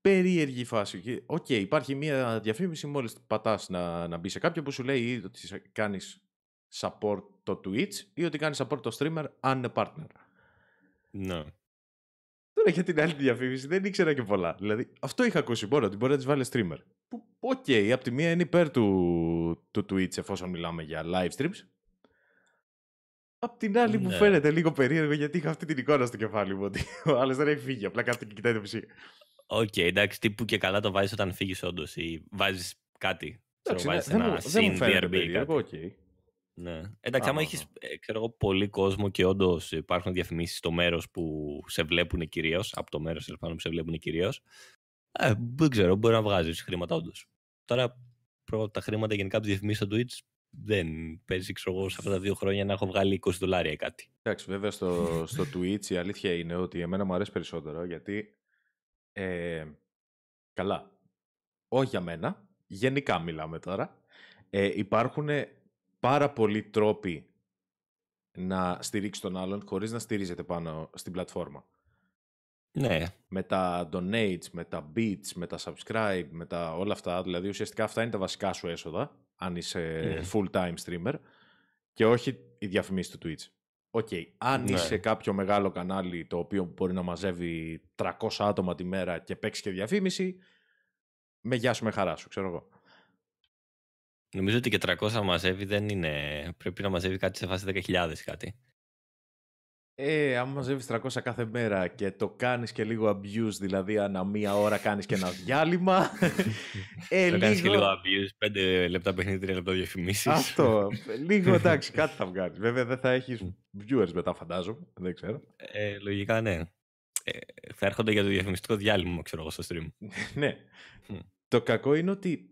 Speaker 1: περίεργη η φάση. Και, Οκ, υπάρχει μια διαφήμιση μόλις πατάς να, να μπει σε κάποιο που σου λέει ή ότι σε- κάνεις support το Twitch ή ότι κάνεις support το streamer αν είναι partner.
Speaker 2: Ναι.
Speaker 1: Τώρα για την άλλη τη διαφήμιση δεν ήξερα και πολλά. Δηλαδή, αυτό είχα ακούσει μόνο, ότι μπορεί να τη βάλει streamer. Που, οκ, απ' τη μία είναι υπέρ του, του Twitch εφόσον μιλάμε για live streams. Απ' την άλλη μου
Speaker 2: Ναι.
Speaker 1: φαίνεται λίγο περίεργο γιατί είχα αυτή την εικόνα στο κεφάλι μου ότι ο άλλος δεν έχει φύγει, απλά κάθεται και κοιτάει το PC.
Speaker 2: Οκ, εντάξει, τύπου και καλά το βάζεις όταν φύγεις όντως ή βάζεις κάτι. Ξέρω,
Speaker 1: Εντάξει, ναι,
Speaker 2: βάζεις
Speaker 1: δεν,
Speaker 2: ένα
Speaker 1: μου, δεν μου
Speaker 2: scene
Speaker 1: φαίνεται
Speaker 2: BRB
Speaker 1: περίεργο,
Speaker 2: κάτι.
Speaker 1: Οκ.
Speaker 2: Ναι. Εντάξει, άμα
Speaker 1: Α.
Speaker 2: έχει ξέρω εγώ, πολύ κόσμο και όντως υπάρχουν διαφημίσεις στο μέρος που σε βλέπουν κυρίως, από το μέρος που σε βλέπουν κυρίως, ε, δεν ξέρω, μπορεί να βγάζεις χρήματα όντως. Τώρα προ- τα χρήματα γενικά από τις διαφημίσεις στο Twitch δεν παίζει, ξέρω εγώ, σε αυτά τα δύο χρόνια να έχω βγάλει 20 δολάρια ή κάτι.
Speaker 1: Εντάξει, βέβαια στο, στο Twitch η αλήθεια είναι ότι εμένα μου αρέσει περισσότερο γιατί ε, καλά, όχι για μένα, γενικά μιλάμε τώρα, ε, υπάρχουν πάρα πολλοί τρόποι να στηρίξει τον άλλον χωρίς να στηρίζεται πάνω στην πλατφόρμα.
Speaker 2: Ναι,
Speaker 1: Με τα donates, με τα beats, με τα subscribe, με τα όλα αυτά, δηλαδή ουσιαστικά αυτά είναι τα βασικά σου έσοδα, αν είσαι
Speaker 2: Μμμ.
Speaker 1: full-time streamer και όχι η διαφημίση του Twitch. Οκ, αν
Speaker 2: Ναι.
Speaker 1: είσαι κάποιο μεγάλο κανάλι το οποίο μπορεί να μαζεύει 300 άτομα τη μέρα και παίξει και διαφήμιση, με γεια σου με χαρά σου, ξέρω εγώ.
Speaker 2: Νομίζω ότι και 300 μαζεύει δεν είναι. Πρέπει να μαζεύει κάτι σε φάση 10.000 κάτι.
Speaker 1: Ε, αν μαζεύεις 300 κάθε μέρα και το κάνεις και λίγο abuse, δηλαδή ανά μία ώρα κάνεις και ένα *laughs* διάλειμμα, ε,
Speaker 2: Το κάνεις και
Speaker 1: λίγο...
Speaker 2: λίγο abuse, 5 λεπτά παιχνίδι, 3 λεπτά διαφημίσεις.
Speaker 1: Αυτό. λίγο εντάξει, *laughs* κάτι θα βγάλεις. Βέβαια δεν θα έχεις viewers μετά, φαντάζομαι. Δεν ξέρω.
Speaker 2: Ε, λογικά ναι. Ε, θα έρχονται για το διαφημιστικό διάλειμμα, ξέρω εγώ, στο stream. *laughs*
Speaker 1: ναι.
Speaker 2: Μμ.
Speaker 1: Το κακό είναι ότι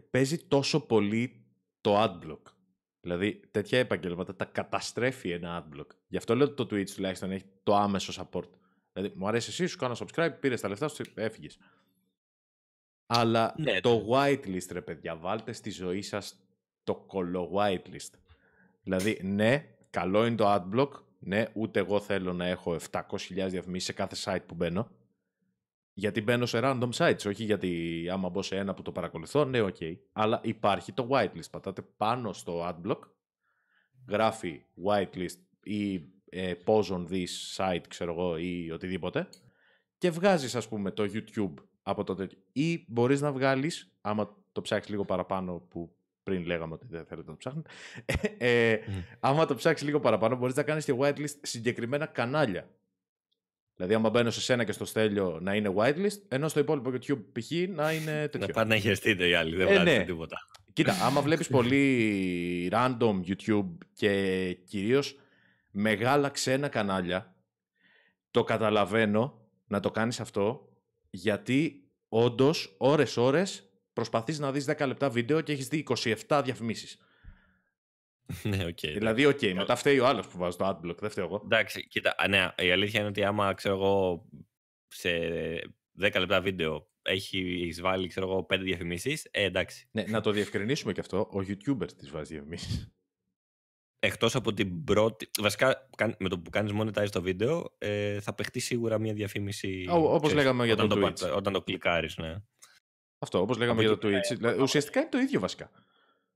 Speaker 1: παίζει τόσο πολύ το adblock. Δηλαδή τέτοια επαγγέλματα τα καταστρέφει ένα adblock. Γι' αυτό λέω ότι το Twitch τουλάχιστον έχει το άμεσο support. Δηλαδή μου αρέσει εσύ, σου κάνω subscribe, πήρες τα λεφτά σου, έφυγες. Αλλά
Speaker 2: Ναι,
Speaker 1: το whitelist, ρε παιδιά, βάλτε στη ζωή σας το κωλο whitelist. Δηλαδή, ναι, καλό είναι το adblock. Ναι, ούτε εγώ θέλω να έχω 700.000 διαφημίσεις σε κάθε site που μπαίνω. Γιατί μπαίνω σε random sites, όχι γιατί άμα μπω σε ένα που το παρακολουθώ, ναι, οκ. Αλλά υπάρχει το whitelist. Πατάτε πάνω στο adblock, γράφει whitelist ή ε, pause on this site, ξέρω εγώ, ή οτιδήποτε και βγάζεις ας πούμε το YouTube από το τέτοιο. Ή μπορείς να βγάλεις, άμα το ψάξεις λίγο παραπάνω που πριν λέγαμε ότι δεν θέλετε να το ψάχνετε, *laughs* ε,
Speaker 2: Μμ.
Speaker 1: άμα το ψάξεις λίγο παραπάνω μπορείς να κάνεις και whitelist συγκεκριμένα κανάλια. Δηλαδή άμα μπαίνω σε σένα και στο στέλιο να είναι whitelist, ενώ στο υπόλοιπο YouTube π.χ. να είναι
Speaker 2: Να
Speaker 1: τέτοιο.
Speaker 2: πάνε να χαιρετείτε οι άλλοι, δεν
Speaker 1: Ε,
Speaker 2: βγάζετε
Speaker 1: ναι.
Speaker 2: τίποτα.
Speaker 1: Κοίτα, άμα βλέπεις πολύ random YouTube και κυρίως μεγάλα ξένα κανάλια, το καταλαβαίνω να το κάνεις αυτό, γιατί όντως ώρες-ώρες προσπαθείς να δεις 10 λεπτά βίντεο και έχεις δει 27 διαφημίσεις. *laughs*
Speaker 2: ναι, οκ.
Speaker 1: δηλαδή, οκ, μετά φταίει ο άλλος που βάζει το adblock, δεν φταίω εγώ.
Speaker 2: Εντάξει, κοίτα, α, ναι, η αλήθεια είναι ότι άμα ξέρω εγώ σε 10 λεπτά βίντεο έχει βάλει ξέρω εγώ 5 διαφημίσεις, ε, εντάξει.
Speaker 1: Ναι, να το διευκρινίσουμε και αυτό, ο YouTuber τις βάζει διαφημίσεις.
Speaker 2: Εκτός από την πρώτη. Βασικά, κάν- με το που κάνεις monetize το βίντεο, ε, θα παιχτεί σίγουρα μια διαφήμιση.
Speaker 1: Ω- όπως
Speaker 2: ξέρεις,
Speaker 1: λέγαμε για
Speaker 2: όταν
Speaker 1: το
Speaker 2: το,
Speaker 1: Twitch.
Speaker 2: πατ- Όταν το κλικάρεις, ναι.
Speaker 1: Αυτό, όπως λέγαμε
Speaker 2: Από
Speaker 1: για το
Speaker 2: εκεί
Speaker 1: Twitch. Δηλαδή, ουσιαστικά είναι το ίδιο βασικά.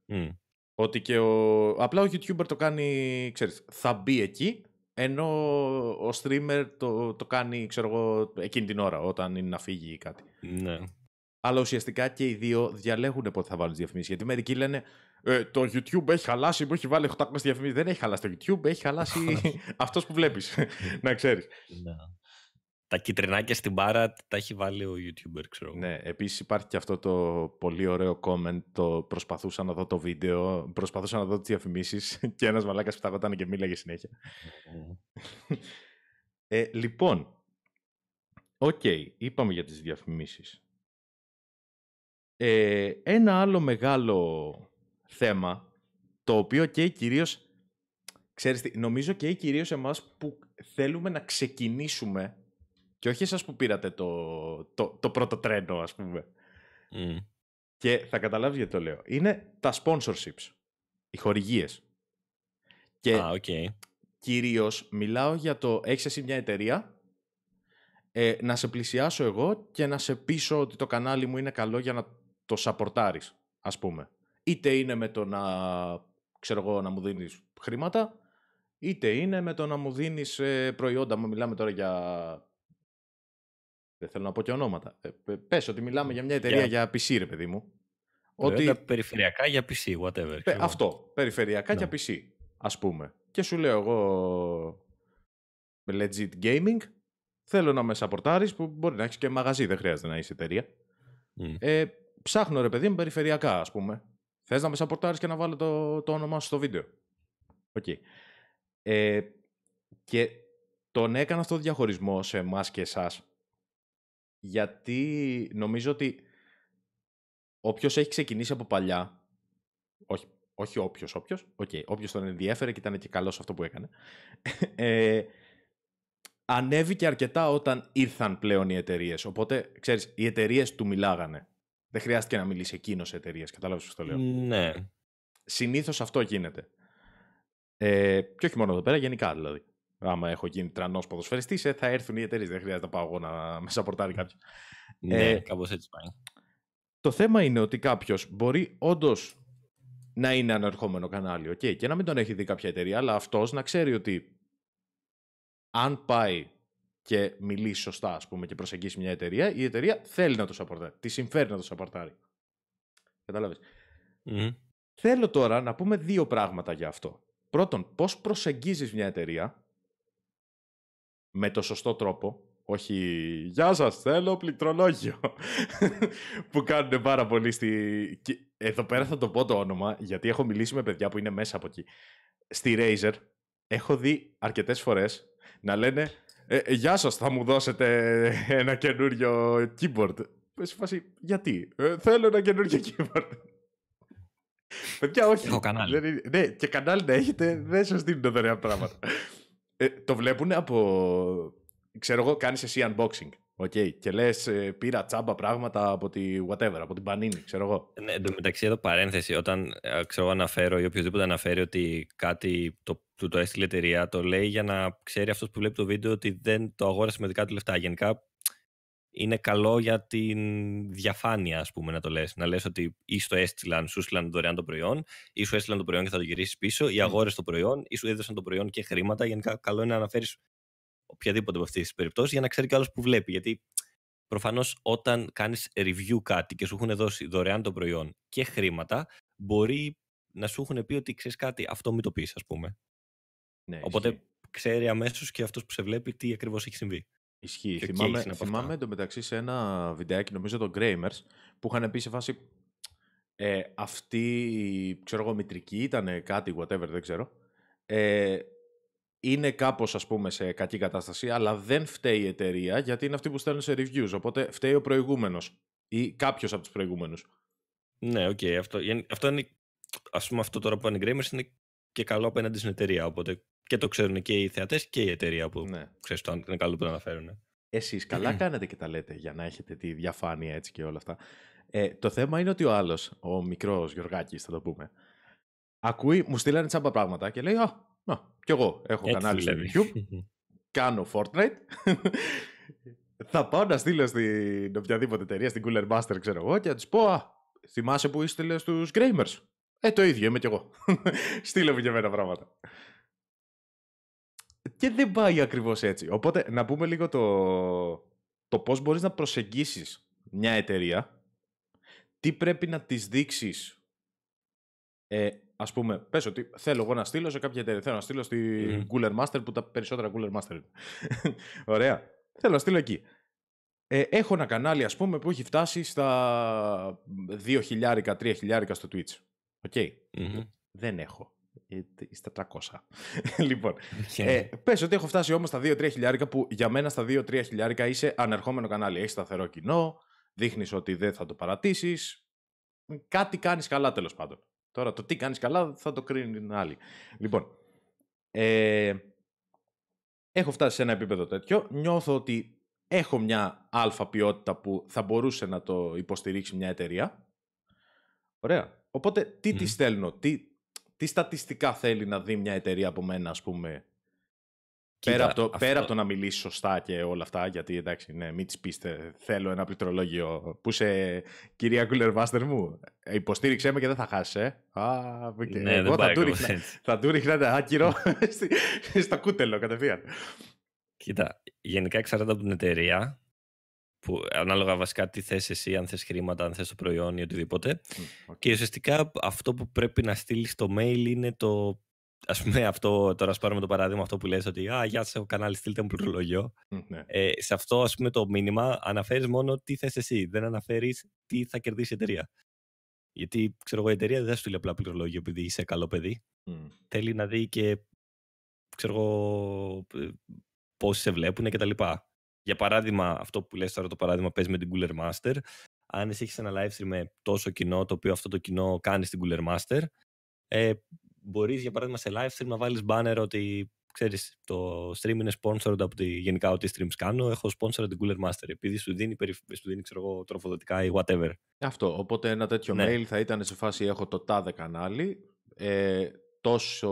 Speaker 2: Μμ.
Speaker 1: Ότι και ο... απλά ο YouTuber το κάνει, ξέρεις, θα μπει εκεί, ενώ ο streamer το, το κάνει, ξέρω εγώ, εκείνη την ώρα, όταν είναι να φύγει ή κάτι.
Speaker 2: Ναι.
Speaker 1: Αλλά ουσιαστικά και οι δύο διαλέγουν πότε θα βάλουν διαφημίσεις. Γιατί μερικοί λένε, ε, το YouTube έχει χαλάσει, μου έχει βάλει 800 διαφημίσεις. Δεν έχει χαλάσει το YouTube, έχει χαλάσει *laughs* αυτός που βλέπεις, να ξέρεις.
Speaker 2: ναι. Τα κιτρινάκια στην μπάρα τα έχει βάλει ο YouTuber, ξέρω εγώ.
Speaker 1: Ναι, επίσης υπάρχει και αυτό το πολύ ωραίο comment, το προσπαθούσα να δω το βίντεο, προσπαθούσα να δω τις διαφημίσεις *laughs* και ένας μαλάκας πεταγόταν και μίλαγε συνέχεια.
Speaker 2: Μμ.
Speaker 1: Ε, λοιπόν, ΟΚ, είπαμε για τις διαφημίσεις. Ε, ένα άλλο μεγάλο θέμα, το οποίο και κυρίως, ξέρεις τι, νομίζω και κυρίως εμάς που θέλουμε να ξεκινήσουμε και όχι εσάς που πήρατε το, το, το πρώτο τρένο, ας πούμε. Και θα καταλάβεις γιατί το λέω. Είναι τα sponsorships, οι χορηγίες. Και
Speaker 2: Α, okay.
Speaker 1: κυρίως μιλάω για το έχεις εσύ μια εταιρεία, ε, να σε πλησιάσω εγώ και να σε πείσω ότι το κανάλι μου είναι καλό για να το σαπορτάρεις, ας πούμε. Είτε είναι με το να, ξέρω εγώ, να μου δίνεις χρήματα, είτε είναι με το να μου δίνεις ε, προϊόντα. Μου μιλάμε τώρα για... Δεν θέλω να πω και ονόματα. Ε, πες ότι μιλάμε για μια εταιρεία για, PC, ρε παιδί μου.
Speaker 2: Ότι... Περιφερειακά για PC, whatever.
Speaker 1: αυτό. Περιφερειακά για PC, ας πούμε. Και σου λέω εγώ legit gaming, θέλω να με σαπορτάρεις, που μπορεί να έχεις και μαγαζί, δεν χρειάζεται να είσαι εταιρεία. Ε, ψάχνω ρε παιδί μου περιφερειακά, ας πούμε. Θες να με σαπορτάρεις και να βάλω το, το όνομά σου στο βίντεο. OK. Okay. Ε, και τον έκανα αυτό το διαχωρισμό σε εμάς και εσάς. Γιατί νομίζω ότι όποιος έχει ξεκινήσει από παλιά, όχι, όχι όποιος, όποιος, okay, όποιος τον ενδιέφερε και ήταν και καλός αυτό που έκανε, *laughs* ε, ανέβηκε αρκετά όταν ήρθαν πλέον οι εταιρείες. Οπότε, ξέρεις, οι εταιρείες του μιλάγανε. Δεν χρειάστηκε να μιλήσει εκείνος σε εταιρείες. Κατάλαβες πώς το λέω.
Speaker 2: Ναι.
Speaker 1: Συνήθως αυτό γίνεται. Ε, και όχι μόνο εδώ πέρα, γενικά δηλαδή. Άμα έχω γίνει τρανός ποδοσφαιριστής, ε, θα έρθουν οι εταιρείες. Δεν χρειάζεται να πάω εγώ να με σαπορτάρει κάποιος.
Speaker 2: Ναι, ε, κάπως έτσι πάει.
Speaker 1: Το θέμα είναι ότι κάποιος μπορεί όντως να είναι ανερχόμενο κανάλι, okay, και να μην τον έχει δει κάποια εταιρεία, αλλά αυτός να ξέρει ότι αν πάει και μιλήσει σωστά, ας πούμε, και προσεγγίσει μια εταιρεία, η εταιρεία θέλει να το σαπορτάρει. Τη συμφέρει να το σαπορτάρει. Κατάλαβες; Θέλω τώρα να πούμε δύο πράγματα για αυτό. Πρώτον, πώς προσεγγίζεις μια εταιρεία με το σωστό τρόπο, όχι «Γεια σας, θέλω πληκτρολόγιο» *laughs* που κάνουν πάρα πολύ στη... Εδώ πέρα θα το πω το όνομα, γιατί έχω μιλήσει με παιδιά που είναι μέσα από εκεί. Στη Razer έχω δει αρκετές φορές να λένε ε, ε, γεια σας, θα μου δώσετε ένα καινούριο keyboard. Σε φάση, γιατί. Ε, θέλω ένα καινούριο keyboard. *laughs* Παιδιά, όχι.
Speaker 2: Έχω κανάλι.
Speaker 1: Δεν ναι, και κανάλι να έχετε, δεν σας δίνουν δωρεάν πράγματα. Ε, το βλέπουν από... Ξέρω εγώ, κάνεις εσύ unboxing. Okay. Και λες, πήρα τσάμπα πράγματα από τη whatever, από την Πανίνη, ξέρω εγώ.
Speaker 2: Ναι, εντωμεταξύ εδώ παρένθεση, όταν ξέρω, αναφέρω ή οποιοδήποτε αναφέρει ότι κάτι το του το έστειλε εταιρεία, το λέει για να ξέρει αυτός που βλέπει το βίντεο ότι δεν το αγόρασε με δικά του λεφτά. Γενικά είναι καλό για την διαφάνεια, ας πούμε, να το λες. Να λες ότι ή στο έστειλαν, σου έστειλαν δωρεάν το προϊόν, ή σου έστειλαν το προϊόν και θα το γυρίσεις πίσω, ή αγόρες το προϊόν, ή σου έδωσαν το προϊόν και χρήματα. Γενικά, καλό είναι να αναφέρεις οποιαδήποτε από αυτές τις περιπτώσεις για να ξέρει κι άλλο που βλέπει. Γιατί προφανώς όταν κάνεις review κάτι και σου έχουν δώσει δωρεάν το προϊόν και χρήματα, μπορεί να σου έχουν πει ότι ξέρεις κάτι, αυτό μην το πεις, ας πούμε.
Speaker 1: Ναι,
Speaker 2: Οπότε ισχύει. ξέρει αμέσως και αυτός που σε βλέπει τι ακριβώς έχει συμβεί.
Speaker 1: Ισχύει. Και θυμάμαι, θυμάμαι εντωμεταξύ σε ένα βιντεάκι, νομίζω το Gramers, που είχαν πει σε φάση. Ε, αυτή, ξέρω εγώ, μητρική ήταν κάτι, whatever, δεν ξέρω. Ε, είναι κάπως, ας πούμε, σε κακή κατάσταση, αλλά δεν φταίει η εταιρεία γιατί είναι αυτοί που στέλνουν σε reviews. Οπότε φταίει ο προηγούμενος ή κάποιος από τους προηγούμενους.
Speaker 2: Ναι, OK. Okay. Αυτό, αυτό είναι. Ας πούμε, αυτό τώρα που είναι Gramers είναι και καλό απέναντι στην εταιρεία. Οπότε και το ξέρουν και οι θεατές και η εταιρεία που ναι. ξέρεις το είναι καλό που το αναφέρουν.
Speaker 1: Εσείς καλά *clears throat* κάνετε και τα λέτε για να έχετε τη διαφάνεια έτσι και όλα αυτά. Ε, το θέμα είναι ότι ο άλλος, ο μικρός Γιωργάκης, θα το πούμε, ακούει, μου στείλανε τσάμπα πράγματα και λέει: Α, να, κι εγώ έχω έτσι κανάλι στο YouTube. *laughs* κάνω Fortnite. θα πάω να στείλω στην οποιαδήποτε εταιρεία, στην Cooler Master, ξέρω εγώ, και να του πω: Α, θυμάσαι που είστε στους Gamers. Ε, το ίδιο είμαι κι εγώ. *laughs* Στείλε μου και εμένα πράγματα. Και δεν πάει ακριβώς έτσι. Οπότε να πούμε λίγο το, το πώς μπορείς να προσεγγίσεις μια εταιρεία, τι πρέπει να της δείξεις ε, ας πούμε, πες ότι θέλω εγώ να στείλω σε κάποια εταιρεία. Θέλω να στείλω στη mm. Cooler Master που τα περισσότερα Cooler Master είναι. *laughs* Ωραία. Θέλω να στείλω εκεί. Ε, έχω ένα κανάλι, ας πούμε, που έχει φτάσει στα 2 χιλιάρικα, 3 χιλιάρικα στο Twitch. OK. Okay.
Speaker 2: Mm-hmm.
Speaker 1: Δεν έχω. στα 300. *laughs* λοιπόν, ε, πες ότι έχω φτάσει όμως στα 2-3 χιλιάρικα που για μένα στα 2-3 χιλιάρικα είσαι ανερχόμενο κανάλι. Έχεις σταθερό κοινό, δείχνεις ότι δεν θα το παρατήσεις. Κάτι κάνεις καλά τέλος πάντων. Τώρα το τι κάνεις καλά θα το κρίνει άλλη. Λοιπόν, ε, έχω φτάσει σε ένα επίπεδο τέτοιο. Νιώθω ότι έχω μια αλφα ποιότητα που θα μπορούσε να το υποστηρίξει μια εταιρεία. Ωραία. Οπότε τι mm. τη στέλνω, τι, τι στατιστικά θέλει να δει μια εταιρεία από μένα, ας πούμε, πέρα, από το, πέρα από το να μιλήσει σωστά και όλα αυτά, γιατί εντάξει, ναι, μην της πείστε, θέλω ένα πληκτρολόγιο που σε κυρία Κούλερ μου; Ε, υποστήριξέ με και δεν θα χάσεις, ε. Α,
Speaker 2: ναι, εγώ
Speaker 1: θα του, ρίχνα, θα του ρίχνα ένα άκυρο *laughs* στο κούτελο κατευθείαν.
Speaker 2: Κοίτα, γενικά εξαρτάται από την εταιρεία, που ανάλογα βασικά τι θες εσύ, αν θες χρήματα, αν θες το προϊόν ή οτιδήποτε. Okay. Και ουσιαστικά αυτό που πρέπει να στείλεις στο mail είναι το ας πούμε *laughs* αυτό, τώρα ας πάρουμε το παράδειγμα αυτό που λες ότι «Α, γεια σας, έχω κανάλι, στείλτε μου πληκτρολόγιο». Ναι. Ε, σε αυτό, ας πούμε, το μήνυμα αναφέρεις μόνο τι θες εσύ, δεν αναφέρεις τι θα κερδίσει η εταιρεία. Γιατί, ξέρω εγώ, η εταιρεία δεν θα σου στείλει απλά πληκτρολόγιο επειδή είσαι καλό παιδί. Θέλει να δει και, ξέρω εγώ, πόσοι σε βλέπουν κτλ. Για παράδειγμα, αυτό που λες τώρα το παράδειγμα παίζει με την Cooler Master. Αν εσύ έχεις ένα live stream με τόσο κοινό, το οποίο αυτό το κοινό κάνει στην Cooler Master, ε, μπορείς για παράδειγμα σε live stream να βάλεις banner ότι ξέρεις, το stream είναι sponsored από τη γενικά ό,τι streams κάνω, έχω sponsor την Cooler Master, επειδή σου δίνει, σου δίνει ξέρω εγώ, τροφοδοτικά ή whatever.
Speaker 1: Αυτό, οπότε ένα τέτοιο ναι. mail θα ήταν σε φάση έχω το τάδε κανάλι, ε, τόσο...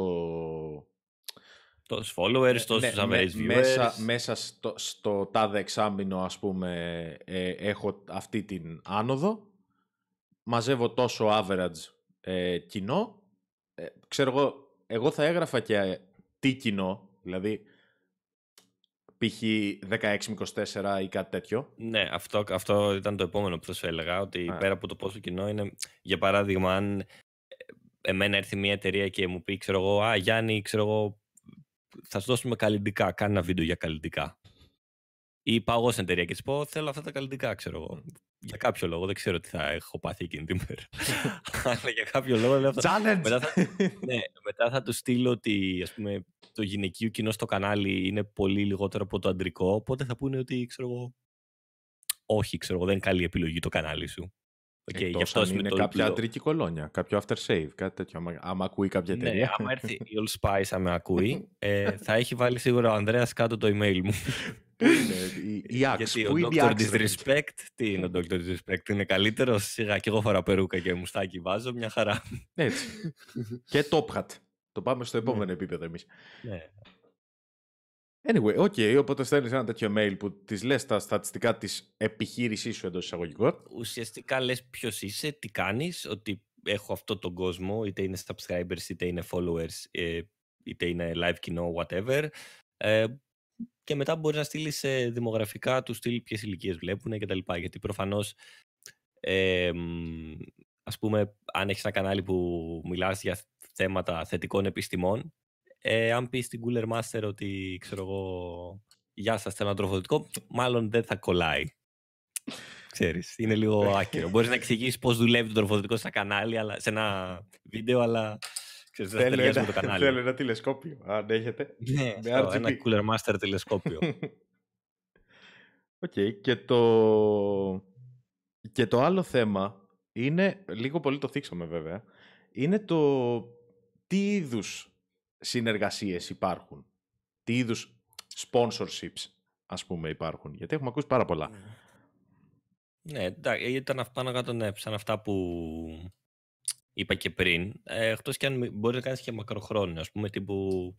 Speaker 2: Τόσους followers, ε, τόσους ναι, average viewers.
Speaker 1: Μέσα, μέσα στο, στο τάδε εξάμεινο, ας πούμε, ε, έχω αυτή την άνοδο, μαζεύω τόσο average ε, κοινό ε, ξέρω εγώ, εγώ θα έγραφα και τι κοινό, δηλαδή π.χ. 16 24 ή κάτι τέτοιο.
Speaker 2: Ναι, αυτό, αυτό ήταν το επόμενο που θα σου έλεγα, ότι πέρα από το πόσο κοινό είναι, για παράδειγμα, αν εμένα έρθει μια εταιρεία και μου πει, ξέρω εγώ, α, Γιάννη, ξέρω εγώ, θα σου δώσουμε καλλιντικά, κάνει ένα βίντεο για καλλιντικά. Ή πάω εγώ στην εταιρεία και της πω: Θέλω αυτά τα καλλιτικά, ξέρω εγώ. Για κάποιο λόγο, δεν ξέρω τι θα έχω πάθει εκείνη την μέρα. *laughs* Αλλά για κάποιο λόγο λέω
Speaker 1: αυτό. Μετά
Speaker 2: θα, *laughs* ναι, μετά θα του στείλω ότι ας πούμε, το γυναικείο κοινό στο κανάλι είναι πολύ λιγότερο από το αντρικό. Οπότε θα πούνε ότι ξέρω εγώ. Όχι, ξέρω εγώ, δεν είναι καλή επιλογή το κανάλι σου.
Speaker 1: Okay, Εκτός αυτός αν είναι κάποια αντρική κολόνια, κάποιο after save, κάτι τέτοιο. Άμα, άμα ακούει κάποια ναι, εταιρεία.
Speaker 2: Ναι, άμα έρθει η All *laughs* Spice, άμα ακούει, ε, θα έχει βάλει σίγουρα ο Ανδρέας κάτω το email μου.
Speaker 1: η *laughs* Axe,
Speaker 2: Γιατί ο Dr. Disrespect, τι είναι ο Dr. Disrespect, είναι καλύτερος. Σιγά και εγώ φορά περούκα και μουστάκι βάζω, μια χαρά.
Speaker 1: Έτσι. *laughs* και Top Hat. Το πάμε στο επόμενο ναι. επίπεδο εμείς. Ναι. Anyway, ok, οπότε στέλνεις ένα τέτοιο mail που της λες τα στατιστικά της επιχείρησής σου εντός εισαγωγικών.
Speaker 2: Ουσιαστικά λες ποιος είσαι, τι κάνεις, ότι έχω αυτό τον κόσμο, είτε είναι subscribers, είτε είναι followers, ε, είτε είναι live κοινό, whatever. Ε, και μετά μπορείς να στείλεις δημογραφικά τους στείλει ποιες ηλικίες βλέπουν κτλ. Γιατί προφανώς, ε, ας πούμε, αν έχεις ένα κανάλι που μιλάς για θέματα θετικών επιστημών, ε, αν πεις στην Cooler Master ότι ξέρω εγώ, γεια σας, θέλω ένα τροφοδοτικό, μάλλον δεν θα κολλάει. Ξέρεις, είναι λίγο άκυρο. Μπορείς να εξηγήσεις πώς δουλεύει το τροφοδοτικό στα κανάλι, αλλά, σε ένα βίντεο, αλλά ξέρεις, δεν θέλω ένα, το κανάλι.
Speaker 1: Θέλω ένα τηλεσκόπιο, αν έχετε.
Speaker 2: Ναι, αυτό, ένα Cooler Master τηλεσκόπιο. *laughs*
Speaker 1: OK, okay, και το... Και το άλλο θέμα είναι, λίγο πολύ το θίξαμε βέβαια, είναι το τι είδους συνεργασίες υπάρχουν. Τι είδους sponsorships, ας πούμε, υπάρχουν. Γιατί έχουμε ακούσει πάρα πολλά.
Speaker 2: Ναι, εντάξει, ήταν πάνω κάτω ναι, σαν αυτά που είπα και πριν. Ε, εκτός και αν μπορεί να κάνεις και μακροχρόνιο, ας πούμε, τύπου,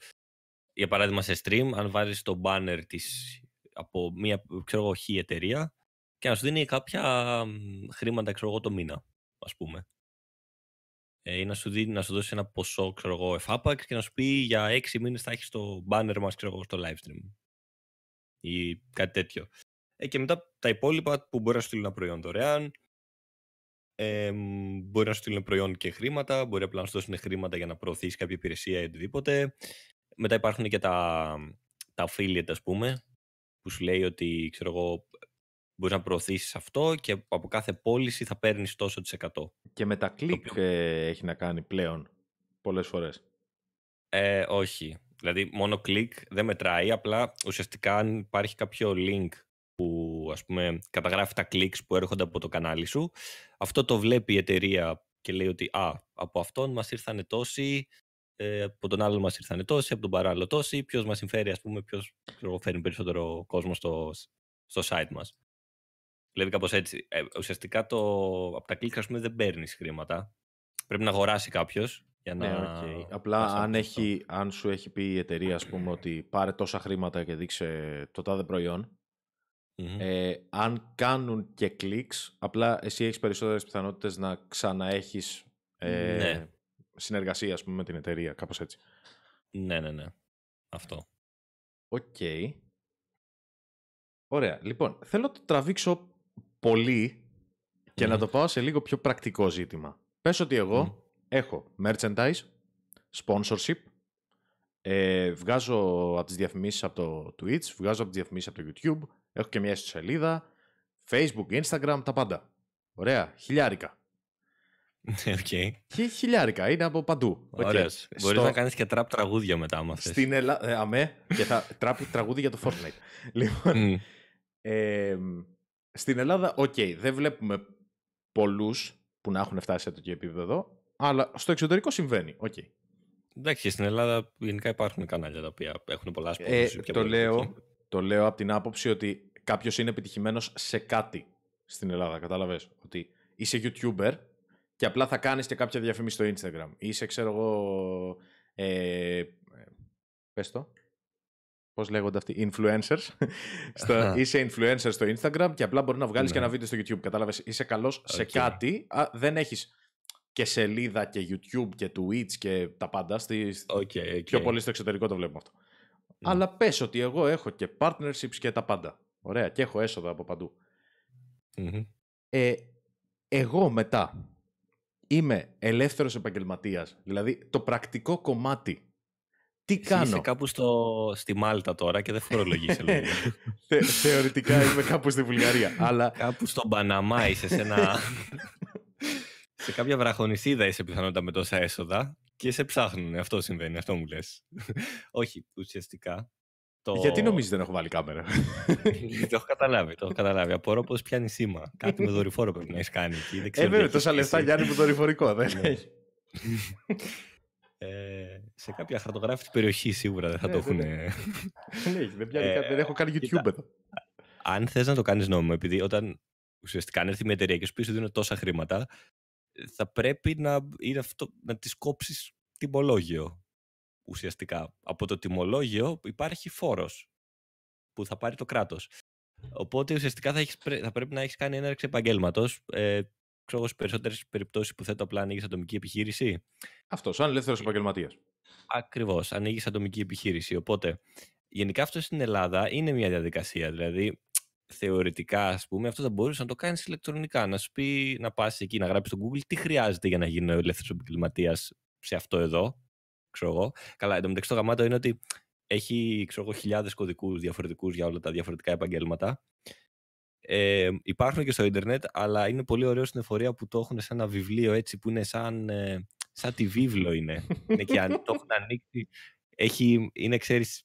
Speaker 2: για παράδειγμα σε stream, αν βάζεις το banner της από μια, ξέρω εγώ, χή εταιρεία και να σου δίνει κάποια χρήματα, ξέρω εγώ, το μήνα, ας πούμε ε, ή να σου, δει, να σου δώσει ένα ποσό, ξέρω εγώ, εφάπαξ και να σου πει για έξι μήνες θα έχεις το banner μας, ξέρω εγώ, στο live stream. Ή κάτι τέτοιο. Ε, και μετά τα υπόλοιπα που μπορεί να σου στείλουν ένα προϊόν δωρεάν, ε, μπορεί να σου στείλουν προϊόν και χρήματα, μπορεί απλά να σου δώσουν χρήματα για να προωθήσεις κάποια υπηρεσία ή οτιδήποτε. Μετά υπάρχουν και τα, τα affiliate, ας πούμε, που σου λέει ότι, ξέρω εγώ, μπορείς να προωθήσεις αυτό και από κάθε πώληση θα παίρνεις τόσο της εκατό.
Speaker 1: Και με τα κλικ ε, έχει να κάνει πλέον πολλές φορές;
Speaker 2: Ε, όχι. Δηλαδή, μόνο κλικ δεν μετράει. Απλά ουσιαστικά αν υπάρχει κάποιο link που ας πούμε καταγράφει τα clicks που έρχονται από το κανάλι σου, αυτό το βλέπει η εταιρεία και λέει ότι α, από αυτόν μας ήρθαν τόσοι, ε, από τον άλλο μας ήρθαν τόσοι, από τον παράλληλο τόσοι, ποιος μας συμφέρει, ας πούμε, ποιος φέρνει περισσότερο κόσμο στο, στο site μας. Δηλαδή κάπως έτσι. Ε, ουσιαστικά το, από τα clicks, ας πούμε, δεν παίρνεις χρήματα. Πρέπει να αγοράσει κάποιος για ναι, να...
Speaker 1: Ναι, okay. Απλά αν, έχει, αν σου έχει πει η εταιρεία, ας πούμε, ότι πάρε τόσα χρήματα και δείξε το τάδε προϊόν, ε, αν κάνουν και κλικς, απλά εσύ έχεις περισσότερες πιθανότητες να ξαναέχεις ε, ναι. συνεργασία πούμε, με την εταιρεία, κάπως έτσι.
Speaker 2: Ναι, ναι, ναι. Αυτό.
Speaker 1: Οκ. Ωραία. Λοιπόν, θέλω να το τραβήξω πολύ και να το πάω σε λίγο πιο πρακτικό ζήτημα. Πες ότι εγώ έχω merchandise, sponsorship, ε, βγάζω από τις διαφημίσεις από το Twitch, βγάζω από τις διαφημίσεις από το YouTube, Έχω και μια σελίδα, Facebook, Instagram, τα πάντα. Ωραία, χιλιάρικα.
Speaker 2: Okay.
Speaker 1: χιλιάρικα, είναι από παντού.
Speaker 2: Ωραία. Okay. Μπορείς να κάνεις και τραπ τραγούδια μετά άμα
Speaker 1: Στην Ελλάδα, ε, αμέ, και θα τραπ τραγούδια για το Fortnite. *laughs* λοιπόν, ε, στην Ελλάδα, OK, okay, δεν βλέπουμε πολλούς που να έχουν φτάσει σε τέτοιο επίπεδο, αλλά στο εξωτερικό συμβαίνει, OK. Okay.
Speaker 2: Εντάξει, στην Ελλάδα γενικά υπάρχουν κανάλια τα οποία έχουν πολλά
Speaker 1: ε, το λέω, το λέω από την άποψη ότι κάποιος είναι επιτυχημένος σε κάτι στην Ελλάδα. Κατάλαβες; Ότι είσαι YouTuber και απλά θα κάνεις και κάποια διαφήμιση στο Instagram. Είσαι, ξέρω εγώ. Ε, πες το. Πώς λέγονται αυτοί, influencers. *laughs* στο, είσαι influencer στο Instagram και απλά μπορεί να βγάλεις και ένα ναι. βίντεο στο YouTube. Κατάλαβες, είσαι καλός σε κάτι, α, δεν έχεις και σελίδα και YouTube και Twitch και τα πάντα. Στη,
Speaker 2: okay,
Speaker 1: Πιο πολύ στο εξωτερικό το βλέπουμε αυτό. Ναι. Αλλά πες ότι εγώ έχω και partnerships και τα πάντα. Ωραία, και έχω έσοδα από Ε, εγώ μετά είμαι ελεύθερος επαγγελματίας. Δηλαδή, το πρακτικό κομμάτι τι κάνω.
Speaker 2: Είσαι κάπου στο, στη Μάλτα τώρα και δεν φορολογείς *laughs*
Speaker 1: Θε, θεωρητικά είμαι κάπου στη Βουλγαρία. αλλά...
Speaker 2: Κάπου στον Παναμά είσαι σε ένα... *laughs* σε κάποια βραχονισίδα είσαι πιθανότητα με τόσα έσοδα και σε ψάχνουν. Αυτό συμβαίνει, αυτό μου λες. *laughs* Όχι, ουσιαστικά.
Speaker 1: Το... Γιατί νομίζεις δεν έχω βάλει κάμερα;
Speaker 2: το έχω καταλάβει, το έχω καταλάβει. Απορώ πως πιάνει σήμα. Κάτι με δορυφόρο πρέπει να έχεις κάνει εκεί. Δεν
Speaker 1: ξέρω ε, βέβαια, τόσα λεφτά Γιάννη με δορυφορικό, δεν ναι. έχει.
Speaker 2: Ε, σε κάποια χαρτογράφηση περιοχή σίγουρα δεν θα το έχουν.
Speaker 1: δεν, *laughs* έχω κάνει YouTube εδώ.
Speaker 2: Αν θες να το κάνεις νόμιμο, επειδή όταν ουσιαστικά αν έρθει μια εταιρεία και σου πει ότι δίνουν τόσα χρήματα, θα πρέπει να, είναι αυτό, να τις κόψεις τιμολόγιο ουσιαστικά. Από το τιμολόγιο υπάρχει φόρος που θα πάρει το κράτος. Οπότε ουσιαστικά θα, έχεις, θα πρέπει να έχεις κάνει έναρξη επαγγέλματος. Ε, ξέρω σε περισσότερες περιπτώσεις που θέτω απλά ανοίγεις ατομική επιχείρηση.
Speaker 1: Αυτός, σαν ελεύθερο επαγγελματίας.
Speaker 2: Ακριβώς. Ανοίγεις ατομική επιχείρηση. Οπότε, γενικά αυτό στην Ελλάδα είναι μια διαδικασία. Δηλαδή, θεωρητικά, ας πούμε, αυτό θα μπορούσε να το κάνεις ηλεκτρονικά. Να σου πει να πας εκεί να γράψεις στο Google τι χρειάζεται για να γίνει ο ελεύθερο επαγγελματίας σε αυτό εδώ. Ξέρω εγώ. Καλά, εντωμεταξύ το γαμάτο είναι ότι έχει χιλιάδες κωδικούς διαφορετικούς για όλα τα διαφορετικά επαγγέλματα. Ε, υπάρχουν και στο ίντερνετ, αλλά είναι πολύ ωραίο στην εφορία που το έχουν σε ένα βιβλίο έτσι που είναι σαν, ε, σαν τη βίβλο είναι. είναι και αν *laughs* το έχουν ανοίξει. Έχει, είναι, ξέρεις,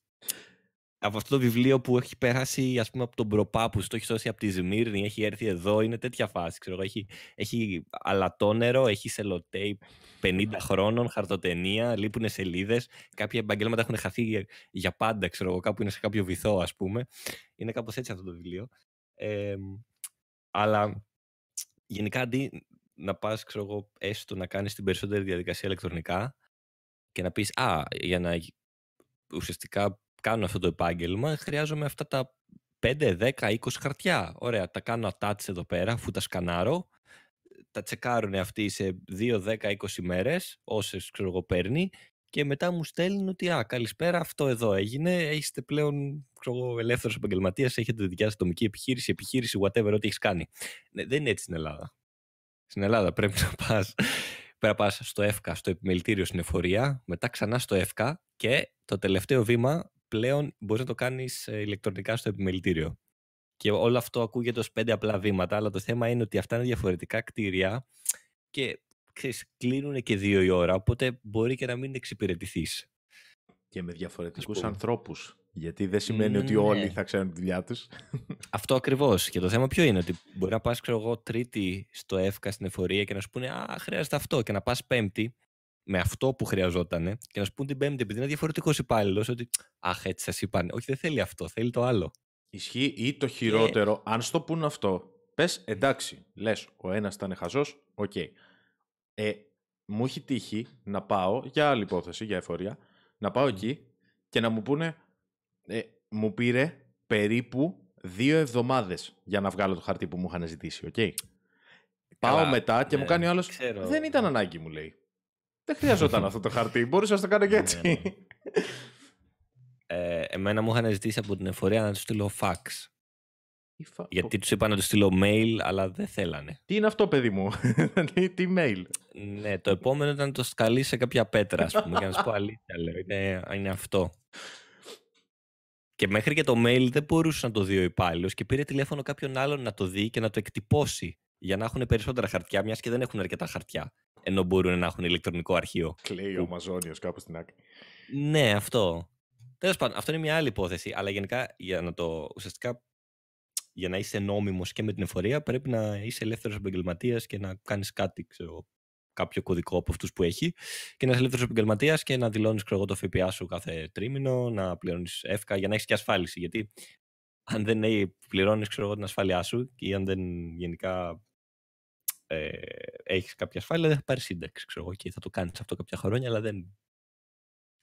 Speaker 2: από αυτό το βιβλίο που έχει περάσει ας πούμε, από τον προπάπου, το έχει δώσει από τη Σμύρνη, έχει έρθει εδώ, είναι τέτοια φάση. Ξέρω, έχει, έχει αλατόνερο, έχει σελοτέιπ 50 χρόνων, χαρτοτενία, λείπουν σελίδες. Κάποια επαγγέλματα έχουν χαθεί για πάντα, ξέρω εγώ, κάπου είναι σε κάποιο βυθό, ας πούμε. Είναι κάπως έτσι αυτό το βιβλίο. Ε, αλλά γενικά αντί να πας, ξέρω εγώ, έστω να κάνεις την περισσότερη διαδικασία ηλεκτρονικά και να πεις Α, για να ουσιαστικά κάνω αυτό το επάγγελμα, χρειάζομαι αυτά τα 5, 10, 20 χαρτιά. Ωραία, τα κάνω attach εδώ πέρα, αφού τα σκανάρω. Τα τσεκάρουν αυτοί σε 2, 10, 20 μέρες, όσες ξέρω εγώ παίρνει, και μετά μου στέλνουν ότι «Α, καλησπέρα, αυτό εδώ έγινε, είστε πλέον ξέρω, ελεύθερος επαγγελματίας, έχετε δικιά σας ατομική επιχείρηση, επιχείρηση, whatever, ό,τι έχεις κάνει». Ναι, δεν είναι έτσι στην Ελλάδα. Στην Ελλάδα πρέπει να πας Πρέπει να πας στο ΕΦΚΑ, στο επιμελητήριο στην εφορία, μετά ξανά στο ΕΦΚΑ και το τελευταίο βήμα πλέον μπορείς να το κάνεις ε, ηλεκτρονικά στο επιμελητήριο. Και όλο αυτό ακούγεται ως πέντε απλά βήματα, αλλά το θέμα είναι ότι αυτά είναι διαφορετικά κτίρια και ξέρεις, κλείνουν και δύο η ώρα, οπότε μπορεί και να μην εξυπηρετηθείς.
Speaker 1: Και με διαφορετικούς ανθρώπους. Γιατί δεν σημαίνει ότι όλοι
Speaker 2: Ναι.
Speaker 1: θα ξέρουν τη δουλειά τους. *laughs*
Speaker 2: Αυτό ακριβώς. Και το θέμα ποιο είναι, ότι μπορεί να πας, ξέρω εγώ, Τρίτη στο ΕΦΚΑ στην εφορία και να σου πούνε Α, χρειάζεται αυτό. Και να πας Πέμπτη με αυτό που χρειαζόταν και να σου πούνε την Πέμπτη, επειδή είναι διαφορετικός υπάλληλος, ότι Αχ, έτσι σας είπαν. Όχι, δεν θέλει αυτό, θέλει το άλλο.
Speaker 1: Ισχύει ή το χειρότερο, αν στο πουν αυτό, πες εντάξει, λες ο ένας ήταν χαζός, οκ. Ε, μου έχει τύχει να πάω, για άλλη υπόθεση, για εφορία, να πάω εκεί και να μου πούνε, ε, μου πήρε περίπου δύο εβδομάδες για να βγάλω το χαρτί που μου είχαν ζητήσει, οκ. Πάω
Speaker 2: Καλά,
Speaker 1: μετά και
Speaker 2: ναι,
Speaker 1: μου κάνει ο άλλος,
Speaker 2: ξέρω.
Speaker 1: δεν ήταν ανάγκη μου λέει. Δεν χρειαζόταν αυτό το χαρτί, μπορούσα να το κάνω και έτσι.
Speaker 2: Ναι, Ε, εμένα μου είχαν ζητήσει από την εφορία να του στείλω fax.
Speaker 1: Τι φα-
Speaker 2: Γιατί τους είπα να τους στείλω mail, αλλά δεν θέλανε.
Speaker 1: Τι είναι αυτό παιδί μου, *laughs* τι, τι mail;
Speaker 2: Ναι, το επόμενο ήταν να το σκαλεί σε κάποια πέτρα, ας πούμε, για να σου πω αλήθεια. Λέω, είναι, είναι αυτό. Και μέχρι και το mail δεν μπορούσε να το δει ο υπάλληλος και πήρε τηλέφωνο κάποιον άλλον να το δει και να το εκτυπώσει για να έχουν περισσότερα χαρτιά, μιας και δεν έχουν αρκετά χαρτιά. Ενώ μπορούν να έχουν ηλεκτρονικό αρχείο.
Speaker 1: Κλαίει ο Αμαζόνιος κάπου στην άκρη.
Speaker 2: Ναι, αυτό. Τέλος πάντων, αυτό είναι μια άλλη υπόθεση. Αλλά γενικά για να το. ουσιαστικά για να είσαι νόμιμος και με την εφορία πρέπει να είσαι ελεύθερος επαγγελματίας και να κάνεις κάτι, ξέρω, κάποιο κωδικό από αυτούς που έχει και να είσαι ελεύθερος επαγγελματίας και να δηλώνεις το ΦΠΑ σου κάθε τρίμηνο, να πληρώνεις εύκα για να έχεις και ασφάλιση. Γιατί αν δεν πληρώνεις την ασφάλειά σου ή αν δεν γενικά ε, έχεις κάποια ασφάλεια, δεν θα πάρεις σύνταξη. Ξέρω, εγώ, και θα το κάνεις αυτό κάποια χρόνια, αλλά δεν,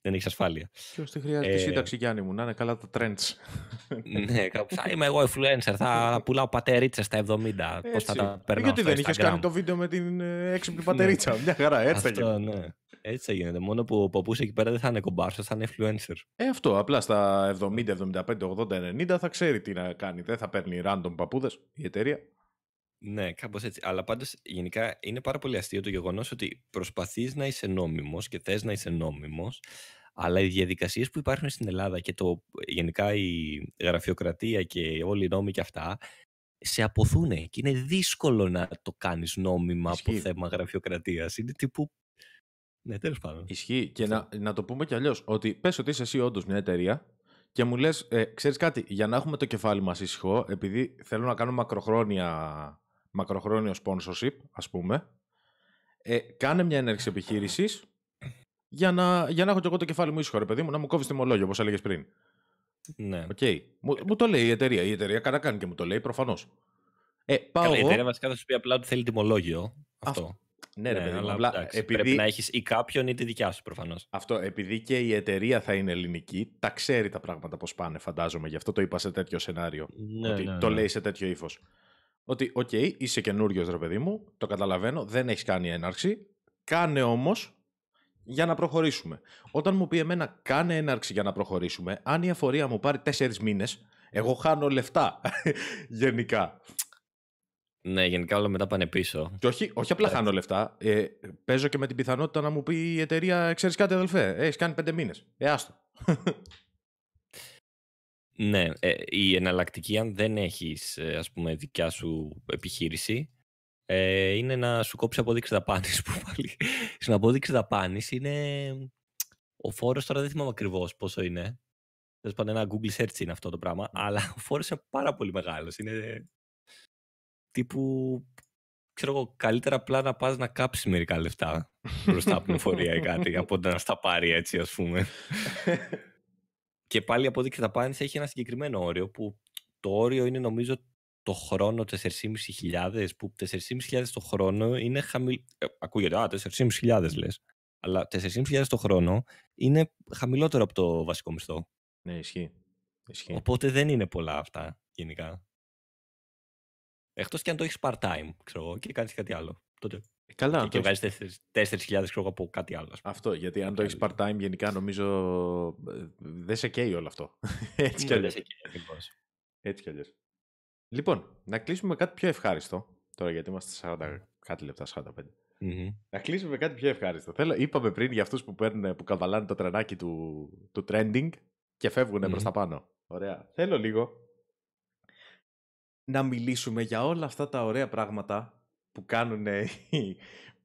Speaker 2: δεν έχεις ασφάλεια.
Speaker 1: Ποιο τη χρειάζεται
Speaker 2: Ε,
Speaker 1: σύνταξη, Γιάννη μου, να είναι καλά τα trends. *laughs*
Speaker 2: ναι, κάπου θα είμαι εγώ influencer, θα *laughs* πουλάω πατερίτσες στα 70. Πώς θα
Speaker 1: Έτσι.
Speaker 2: τα
Speaker 1: Ε,
Speaker 2: περνάω
Speaker 1: Γιατί
Speaker 2: στο
Speaker 1: δεν είχες
Speaker 2: Instagram;
Speaker 1: κάνει το βίντεο με την ε, έξυπνη πατερίτσα; Μια χαρά, έτσι θα
Speaker 2: Αυτό,
Speaker 1: γίνει.
Speaker 2: ναι. Έτσι θα γίνεται. Μόνο που ο παππούς εκεί πέρα δεν θα είναι κομπάρσος, θα είναι influencer.
Speaker 1: Ε, αυτό. Απλά στα 70, 75, 80, 90 θα ξέρει τι να κάνει. Δεν θα παίρνει random παππούδες η εταιρεία.
Speaker 2: Ναι, κάπως έτσι. Αλλά πάντως γενικά είναι πάρα πολύ αστείο το γεγονός ότι προσπαθείς να είσαι νόμιμος και θες να είσαι νόμιμος, αλλά οι διαδικασίες που υπάρχουν στην Ελλάδα και το, γενικά η γραφειοκρατία και όλοι οι νόμοι και αυτά σε αποθούν και είναι δύσκολο να το κάνεις νόμιμα από
Speaker 1: Ισχύει.
Speaker 2: θέμα γραφειοκρατίας. Είναι τύπου. Ναι, τέλος πάντων.
Speaker 1: Ισχύει. Και να,
Speaker 2: Αυτό.
Speaker 1: να το πούμε κι αλλιώς. Ότι πες ότι είσαι εσύ όντως μια εταιρεία και μου λες, ε, ξέρεις κάτι, για να έχουμε το κεφάλι μας ήσυχο, επειδή θέλω να κάνω μακροχρόνια, μακροχρόνιο sponsorship, ας πούμε, ε, κάνε μια έναρξη επιχείρησης για να, για να έχω κι εγώ το κεφάλι μου ήσυχο, ρε παιδί μου, να μου κόβεις τιμολόγιο, όπως έλεγες πριν.
Speaker 2: Ναι.
Speaker 1: Οκ. Μου, μου το λέει η εταιρεία. Η εταιρεία καλά κάνει και μου το λέει, προφανώς. Ε, πάω
Speaker 2: Καλά, η
Speaker 1: εγώ.
Speaker 2: εταιρεία βασικά θα σου πει απλά ότι θέλει τιμολόγιο. Αυτό.
Speaker 1: Ναι, ρε παιδί μου,
Speaker 2: αλλά
Speaker 1: απλά
Speaker 2: εντάξει,
Speaker 1: επειδή...
Speaker 2: Πρέπει να έχεις ή κάποιον ή τη δικιά σου προφανώς.
Speaker 1: Αυτό, επειδή και η εταιρεία θα είναι ελληνική, τα ξέρει τα πράγματα πώς πάνε, φαντάζομαι. Γι' αυτό το είπα σε τέτοιο σενάριο.
Speaker 2: Ναι,
Speaker 1: ότι
Speaker 2: ναι,
Speaker 1: το
Speaker 2: ναι.
Speaker 1: λέει σε τέτοιο ύφος. Ότι, οκ, είσαι καινούριος ρε παιδί μου, το καταλαβαίνω, δεν έχεις κάνει έναρξη. Κάνε όμως για να προχωρήσουμε. Όταν μου πει εμένα, κάνε έναρξη για να προχωρήσουμε, αν η εφορία μου πάρει τέσσερις μήνες, εγώ χάνω λεφτά. *laughs* Γενικά.
Speaker 2: Ναι, γενικά όλα μετά πάνε πίσω.
Speaker 1: Και όχι, όχι απλά χάνω λεφτά. Ε, παίζω και με την πιθανότητα να μου πει η εταιρεία, ξέρεις κάτι, αδελφέ, έχεις κάνει πέντε μήνες. Ε, άστο. *laughs*
Speaker 2: Ναι, ε, η εναλλακτική αν δεν έχεις ε, ας πούμε δικιά σου επιχείρηση ε, είναι να σου κόψει απόδειξη δαπάνης *laughs* που πάλι στην απόδειξη δαπάνης είναι ο φόρος τώρα δεν θυμάμαι ακριβώς πόσο είναι. Τέλος πάντων ένα Google search είναι αυτό το πράγμα αλλά ο φόρος είναι πάρα πολύ μεγάλος. Είναι τύπου ξέρω εγώ καλύτερα απλά να πας να κάψεις μερικά λεφτά μπροστά από την εφορία ή κάτι από το να στα πάρει έτσι ας πούμε *laughs* και πάλι η απόδειξη δαπάνης έχει ένα συγκεκριμένο όριο που το όριο είναι νομίζω το χρόνο 4.500 που 4.500 το χρόνο είναι χαμηλό. ακούγεται, α, 4.500 λες. Αλλά 4.500 το χρόνο είναι χαμηλότερο από το βασικό μισθό.
Speaker 1: ναι, ισχύει. ισχύει.
Speaker 2: Οπότε δεν είναι πολλά αυτά γενικά. Εκτός και αν το έχεις part-time, ξέρω εγώ, και κάνεις κάτι άλλο. Τότε.
Speaker 1: Ε, Καλά,
Speaker 2: και
Speaker 1: αν
Speaker 2: και
Speaker 1: το έχεις-
Speaker 2: βγάζεις 4.000 ξέρω εγώ, από κάτι άλλο. ας πούμε.
Speaker 1: Αυτό, γιατί αν το έχεις
Speaker 2: Κάτι
Speaker 1: part-time, γενικά νομίζω ε, δεν σε καίει όλο αυτό. *laughs* Έτσι κι
Speaker 2: Ναι,
Speaker 1: αλλιώς.
Speaker 2: δεν σε καίει, ακριβώς.
Speaker 1: Έτσι κι αλλιώς. Λοιπόν, να κλείσουμε με κάτι πιο ευχάριστο. Τώρα γιατί είμαστε 40 κάτι λεπτά, 45.
Speaker 2: Μμμ.
Speaker 1: Να κλείσουμε με κάτι πιο ευχάριστο. Θέλω, είπαμε πριν για αυτούς που, παίρνουν, που καβαλάνε το τρενάκι του, του trending και φεύγουν
Speaker 2: Μμμ.
Speaker 1: προς τα πάνω. Ωραία. Θέλω λίγο να μιλήσουμε για όλα αυτά τα ωραία πράγματα που κάνουν οι,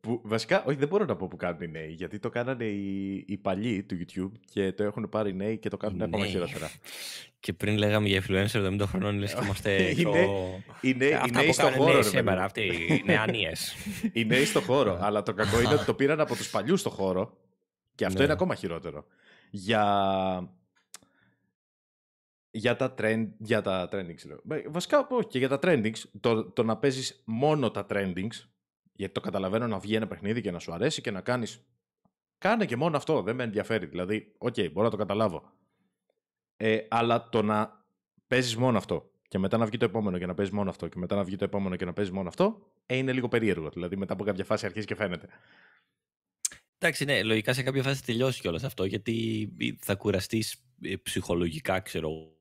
Speaker 1: Που, βασικά, όχι, δεν μπορώ να πω που κάνουν οι νέοι, γιατί το κάνανε οι, οι παλιοί του YouTube και το έχουν πάρει οι νέοι και το κάνουν ακόμα χειρότερα.
Speaker 2: Και πριν λέγαμε για influencer 70 χρονών, λες και είμαστε *laughs*
Speaker 1: Είναι-
Speaker 2: πιο...
Speaker 1: Είναι, οι
Speaker 2: Αυτά
Speaker 1: νέοι
Speaker 2: που
Speaker 1: στο
Speaker 2: κάνουν
Speaker 1: χώρο.
Speaker 2: νέοι
Speaker 1: ρε παιδί
Speaker 2: σήμερα,
Speaker 1: μου.
Speaker 2: αυτοί οι νεανίες. *laughs*
Speaker 1: Οι νέοι στο χώρο. αλλά το κακό είναι ότι το *laughs* πήραν από τους παλιούς στο χώρο και αυτό
Speaker 2: Ναι.
Speaker 1: είναι ακόμα χειρότερο. Για, για τα, trend, για τα trendings. Λέω. Ε, Βασικά, όχι, και για τα trendings, το, το να παίζεις μόνο τα trendings, γιατί το καταλαβαίνω να βγει ένα παιχνίδι και να σου αρέσει και να κάνεις... Κάνε και μόνο αυτό, δεν με ενδιαφέρει. Δηλαδή, οκ, μπορώ να το καταλάβω. Ε, αλλά το να παίζεις μόνο αυτό και μετά να βγει το επόμενο και να παίζεις μόνο αυτό και μετά να βγει το επόμενο και να παίζεις μόνο αυτό, ε, είναι λίγο περίεργο. Δηλαδή, μετά από κάποια φάση αρχίζει και φαίνεται.
Speaker 2: Εντάξει, ναι, λογικά σε κάποια φάση θα τελειώσει κιόλας αυτό, γιατί θα κουραστείς ε, ψυχολογικά, ξέρω εγώ.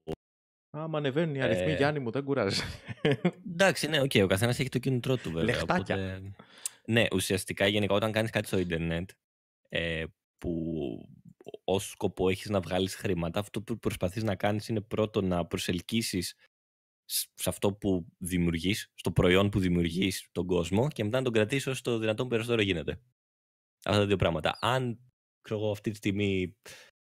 Speaker 1: Άμα ανεβαίνουν οι αριθμοί,
Speaker 2: Ε.
Speaker 1: Γιάννη μου, δεν κουράζει.
Speaker 2: Εντάξει, ναι, οκ, ο καθένας έχει το κίνητρό του βέβαια.
Speaker 1: Λεφτάκια.
Speaker 2: Οπότε... Ναι, ουσιαστικά γενικά όταν κάνεις κάτι στο Ίντερνετ ε, που ως σκοπό έχεις να βγάλεις χρήματα, αυτό που προσπαθείς να κάνεις είναι πρώτο να προσελκύσεις σε αυτό που δημιουργείς, στο προϊόν που δημιουργείς τον κόσμο και μετά να τον κρατήσεις όσο το δυνατόν περισσότερο γίνεται. Αυτά τα δύο πράγματα. Αν ξέρω εγώ, αυτή τη στιγμή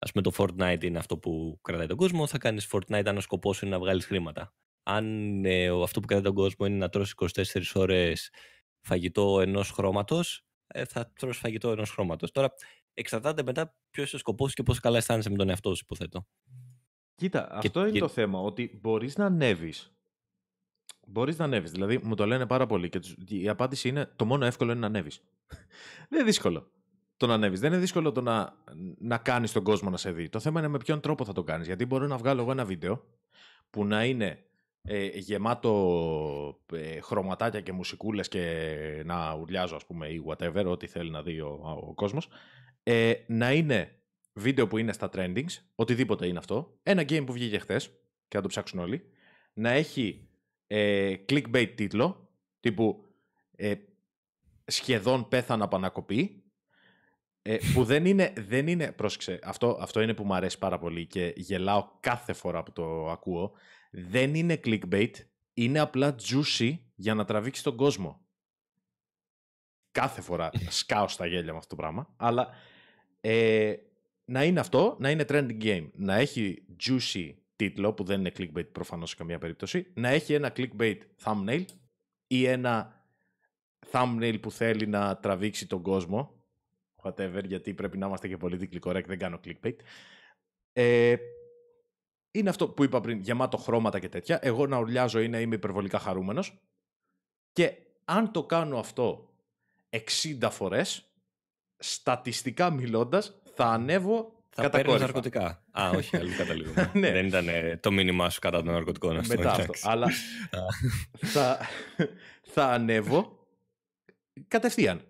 Speaker 2: ας πούμε το Fortnite είναι αυτό που κρατάει τον κόσμο, θα κάνεις Fortnite αν ο σκοπός σου είναι να βγάλεις χρήματα. Αν ε, ο- αυτό που κρατάει τον κόσμο είναι να τρώσει 24 ώρες φαγητό ενός χρώματος, ε, θα τρώσει φαγητό ενός χρώματος. Τώρα εξαρτάται μετά ποιος είναι ο σκοπός και πόσο καλά αισθάνεσαι με τον εαυτό σου, υποθέτω.
Speaker 1: Κοίτα, αυτό είναι
Speaker 2: και-
Speaker 1: το θέμα. Ότι μπορείς να ανέβεις. Μπορείς να ανέβεις. Δηλαδή, μου το λένε πάρα πολύ και τους- η απάντηση είναι: Το μόνο εύκολο είναι να ανέβεις. *laughs* δεν είναι δύσκολο το να ανέβεις. Δεν είναι δύσκολο το να, να κάνεις τον κόσμο να σε δει. Το θέμα είναι με ποιον τρόπο θα το κάνεις. Γιατί μπορώ να βγάλω εγώ ένα βίντεο που να είναι ε, γεμάτο ε, χρωματάκια και μουσικούλες και να ουρλιάζω ας πούμε ή whatever, ό,τι θέλει να δει ο, ο κόσμος. Ε, να είναι βίντεο που είναι στα trendings, οτιδήποτε είναι αυτό. Ένα game που βγήκε χθες και να το ψάξουν όλοι. Να έχει ε, clickbait τίτλο, τύπου ε, σχεδόν πέθανα πανακοπή, ε, που δεν είναι, δεν είναι, πρόσεξε, αυτό, αυτό είναι που μου αρέσει πάρα πολύ και γελάω κάθε φορά που το ακούω. Δεν είναι clickbait, είναι απλά juicy για να τραβήξει τον κόσμο. Κάθε φορά *laughs* σκάω στα γέλια με αυτό το πράγμα, αλλά ε, να είναι αυτό, να είναι trending game, να έχει juicy τίτλο που δεν είναι clickbait προφανώς σε καμία περίπτωση, να έχει ένα clickbait thumbnail ή ένα thumbnail που θέλει να τραβήξει τον κόσμο, whatever, γιατί πρέπει να είμαστε και politically correct, δεν κάνω clickbait. Ε, είναι αυτό που είπα πριν, γεμάτο χρώματα και τέτοια. Εγώ να ουρλιάζω ή να είμαι υπερβολικά χαρούμενος. Και αν το κάνω αυτό 60 φορές, στατιστικά μιλώντας, θα ανέβω
Speaker 2: Θα παίρνεις
Speaker 1: κατακόρυφα.
Speaker 2: ναρκωτικά. Α, όχι, αλλού καταλήγουμε. *laughs*
Speaker 1: Ναι.
Speaker 2: Δεν ήταν ε, το μήνυμά σου κατά των ναρκωτικών. αυτό,
Speaker 1: Μετά αυτό.
Speaker 2: εντάξει.
Speaker 1: Αλλά θα, θα ανέβω κατευθείαν.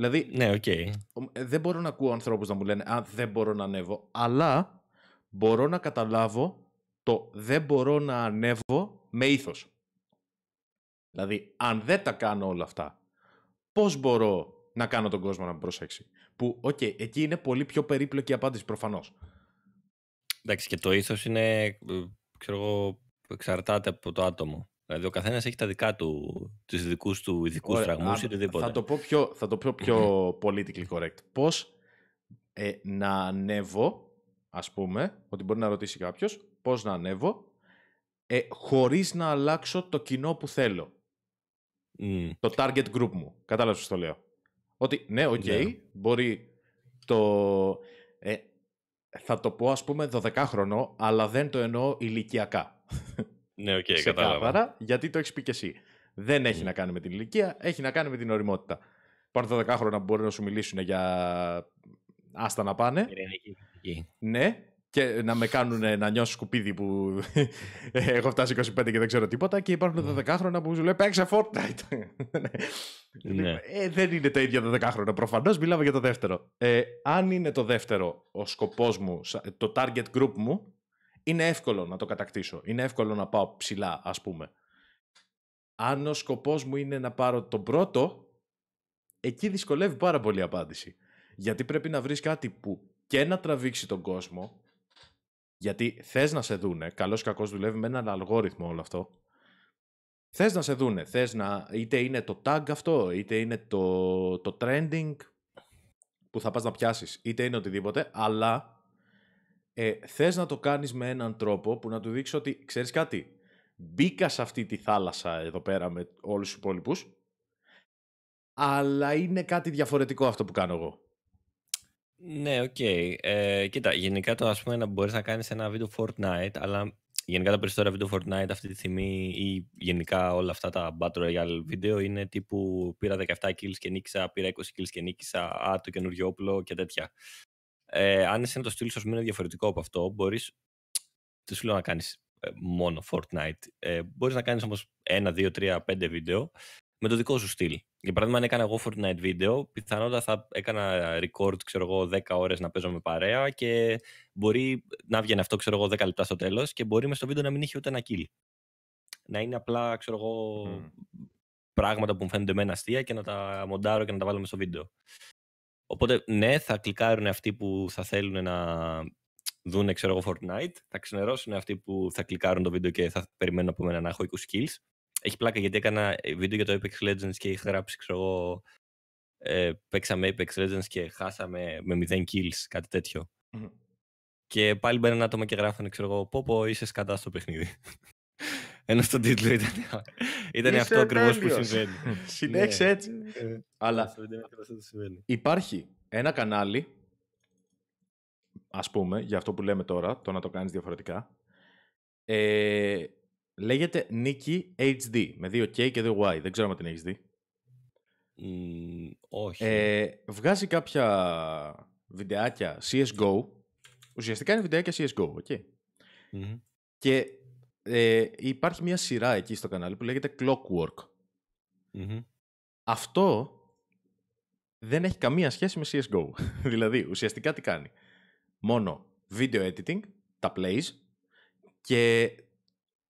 Speaker 1: Δηλαδή,
Speaker 2: Ναι, οκ.
Speaker 1: Ε, δεν μπορώ να ακούω ανθρώπους να μου λένε «Α, δεν μπορώ να ανέβω», αλλά μπορώ να καταλάβω το «δεν μπορώ να ανέβω» με ήθος. Δηλαδή, αν δεν τα κάνω όλα αυτά, πώς μπορώ να κάνω τον κόσμο να με προσέξει; Που, οκ, εκεί είναι πολύ πιο περίπλοκη η απάντηση προφανώς.
Speaker 2: Εντάξει, και το ήθος είναι, ε, ξέρω εγώ, εξαρτάται από το άτομο. Δηλαδή, ο καθένας έχει τα δικά του, τους δικούς του ηθικούς
Speaker 1: Ωραία,
Speaker 2: φραγμούς
Speaker 1: α,
Speaker 2: ή οτιδήποτε.
Speaker 1: Θα το πω πιο, θα το πω πιο *clears throat* politically correct. Πώς ε, να ανέβω, ας πούμε, ότι μπορεί να ρωτήσει κάποιος, πώς να ανέβω, ε, χωρίς να αλλάξω το κοινό που θέλω.
Speaker 2: Μμ.
Speaker 1: Το target group μου. Κατάλαβες πώς το λέω. Ότι, ναι, οκ,
Speaker 2: Ναι.
Speaker 1: μπορεί το... Ε, θα το πω, ας πούμε, 12χρονο, αλλά δεν το εννοώ ηλικιακά. *laughs*
Speaker 2: Ναι, οκ,
Speaker 1: Ξεκάθαρα,
Speaker 2: κατάλαβα.
Speaker 1: γιατί το έχεις πει και εσύ. Δεν έχει
Speaker 2: Μμ.
Speaker 1: να κάνει με την ηλικία, έχει να κάνει με την οριμότητα. Υπάρχουν 12 που μπορεί να σου μιλήσουν για άστα να πάνε.
Speaker 2: Ειρηνική κριτική.
Speaker 1: Ναι, και να με κάνουν να νιώσω σκουπίδι που *laughs* έχω φτάσει 25 και δεν ξέρω τίποτα. Και υπάρχουν 12 που σου λέει παίξε Fortnite. *laughs*
Speaker 2: Ναι.
Speaker 1: ε, δεν είναι τα ίδια 12 προφανώς, μιλάμε για το δεύτερο. Ε, αν είναι το δεύτερο ο σκοπός μου, σα- το target group μου, είναι εύκολο να το κατακτήσω. Είναι εύκολο να πάω ψηλά, ας πούμε. Αν ο σκοπός μου είναι να πάρω τον πρώτο, εκεί δυσκολεύει πάρα πολύ η απάντηση. Γιατί πρέπει να βρεις κάτι που και να τραβήξει τον κόσμο, γιατί θες να σε δούνε, καλώς ή κακώς δουλεύει με έναν αλγόριθμο όλο αυτό, Θες να σε δούνε, θες να, είτε είναι το tag αυτό, είτε είναι το, το trending που θα πας να πιάσεις, είτε είναι οτιδήποτε, αλλά ε, θες να το κάνεις με έναν τρόπο που να του δείξεις ότι, ξέρεις κάτι, μπήκα σε αυτή τη θάλασσα εδώ πέρα με όλους τους υπόλοιπους, αλλά είναι κάτι διαφορετικό αυτό που κάνω εγώ.
Speaker 2: Ναι, ok. Okay. Ε, κοίτα, γενικά το ας πούμε να μπορείς να κάνεις ένα βίντεο Fortnite, αλλά γενικά τα περισσότερα βίντεο Fortnite αυτή τη στιγμή ή γενικά όλα αυτά τα Battle Royale βίντεο είναι τύπου πήρα 17 kills και νίκησα, πήρα 20 kills και νίκησα, α, το καινούριο όπλο και τέτοια. Ε, αν εσύ να το στείλεις ως διαφορετικό από αυτό, μπορείς, δεν σου λέω να κάνεις ε, μόνο Fortnite, ε, μπορείς να κάνεις όμως ένα, δύο, τρία, πέντε βίντεο με το δικό σου στυλ. Για παράδειγμα, αν έκανα εγώ Fortnite βίντεο, πιθανότατα θα έκανα record, ξέρω εγώ, 10 ώρες να παίζω με παρέα και μπορεί να βγαίνει αυτό, ξέρω εγώ, 10 λεπτά στο τέλος και μπορεί μες στο βίντεο να μην είχε ούτε ένα kill. Να είναι απλά, ξέρω εγώ, πράγματα που μου φαίνονται με αστεία και να τα μοντάρω και να τα βάλω στο βίντεο. Οπότε, ναι, θα κλικάρουν αυτοί που θα θέλουν να δουν, ξέρω εγώ, Fortnite, θα ξενερώσουν αυτοί που θα κλικάρουν το βίντεο και θα περιμένουν από μένα να έχω 20 kills έχει πλάκα γιατί έκανα ε, βίντεο για το Apex Legends και είχα γράψει, ξέρω εγώ, ε, παίξαμε Apex Legends και χάσαμε με 0 kills, κάτι τέτοιο. Και πάλι μπαίνουν άτομα και γράφανε, ξέρω εγώ, πω πω είσαι σκατά στο παιχνίδι. Ενώ στον τίτλο ήταν, ήταν αυτό ακριβώς που συμβαίνει.
Speaker 1: Συνέχισε ναι. έτσι. Ε, Αλλά υπάρχει ένα κανάλι, ας πούμε, για αυτό που λέμε τώρα, το να το κάνεις διαφορετικά, ε, Λέγεται Nikki HD, με δύο K και δύο Y. Δεν ξέρω αν την έχεις δει.
Speaker 2: όχι.
Speaker 1: Ε, βγάζει κάποια βιντεάκια CSGO. Ουσιαστικά είναι βιντεάκια CSGO, okay. Και ε, υπάρχει μια σειρά εκεί στο κανάλι που λέγεται Clockwork. Αυτό δεν έχει καμία σχέση με CSGO. *laughs* δηλαδή, ουσιαστικά τι κάνει. Μόνο video editing, τα plays και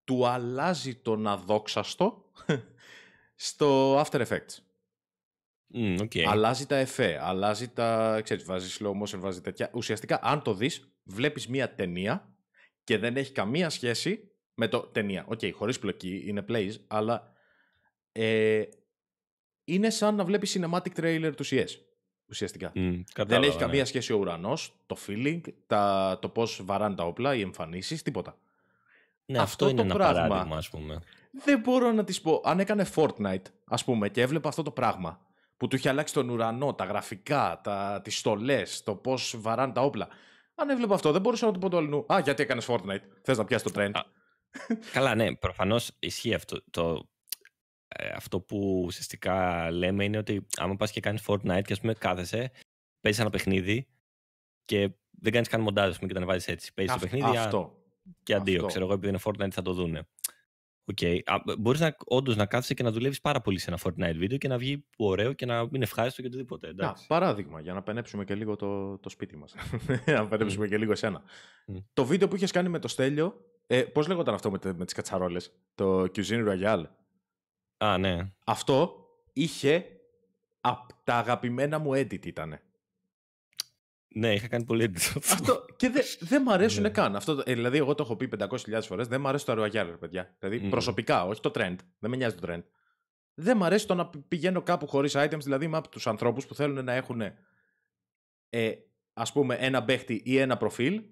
Speaker 1: του αλλάζει τον αδόξαστο *laughs* στο After Effects.
Speaker 2: Mm, okay.
Speaker 1: Αλλάζει τα εφέ, αλλάζει τα, ξέρεις, βάζει slow motion, βάζει τέτοια. Ουσιαστικά, αν το δεις, βλέπεις μία ταινία και δεν έχει καμία σχέση με το ταινία. Ok, okay, χωρίς πλοκή, είναι plays, αλλά ε, είναι σαν να βλέπεις cinematic trailer του CS. Ουσιαστικά.
Speaker 2: Mm,
Speaker 1: δεν έχει καμία ναι. σχέση ο ουρανός, το feeling, τα, το πώς βαράνε τα όπλα, οι εμφανίσεις, τίποτα.
Speaker 2: Ναι, αυτό, είναι ένα πράγμα, παράδειγμα, ας πούμε.
Speaker 1: Δεν μπορώ να της πω. Αν έκανε Fortnite, ας πούμε, και έβλεπα αυτό το πράγμα, που του είχε αλλάξει τον ουρανό, τα γραφικά, τα, τις στολές, το πώς βαράνε τα όπλα. Αν έβλεπα αυτό, δεν μπορούσα να του πω το αλλού. Α, γιατί έκανες Fortnite; Θες να πιάσεις το trend;
Speaker 2: Καλά, ναι, προφανώς ισχύει αυτό. Το, ε, αυτό που ουσιαστικά λέμε είναι ότι άμα πας και κάνεις Fortnite και ας πούμε κάθεσαι, παίζεις ένα παιχνίδι και δεν κάνεις καν μοντάζ, και τα βάζεις έτσι. Παίζεις το παιχνίδι,
Speaker 1: αυτό
Speaker 2: και αντίο. Αυτό. Ξέρω εγώ, επειδή είναι Fortnite θα το δούνε. Okay. Μπορείς να, όντως να κάθεσαι και να δουλεύεις πάρα πολύ σε ένα Fortnite βίντεο και να βγει ωραίο και να είναι ευχάριστο και οτιδήποτε. Εντάξει.
Speaker 1: παράδειγμα, για να πενέψουμε και λίγο το, το σπίτι μας. *laughs* να πενέψουμε mm. και λίγο εσένα. Mm. Το βίντεο που είχες κάνει με το Στέλιο, ε, πώς λέγονταν αυτό με, με τις κατσαρόλες, το Cuisine Royale.
Speaker 2: Α, ναι.
Speaker 1: Αυτό είχε από τα αγαπημένα μου edit ήτανε.
Speaker 2: Ναι, είχα κάνει πολύ έντυπο
Speaker 1: αυτό. και δεν δε μ' αρέσουν ναι. καν. Αυτό, ε, δηλαδή, εγώ το έχω πει 500.000 φορές. Δεν μ' αρέσει το αερογιάλερ, παιδιά. Δηλαδή, προσωπικά, όχι το trend. Δεν με νοιάζει το trend. Δεν μ' αρέσει το να πηγαίνω κάπου χωρίς items. Δηλαδή, είμαι από τους ανθρώπους που θέλουν να έχουν ε, ας πούμε ένα παίχτη ή ένα προφίλ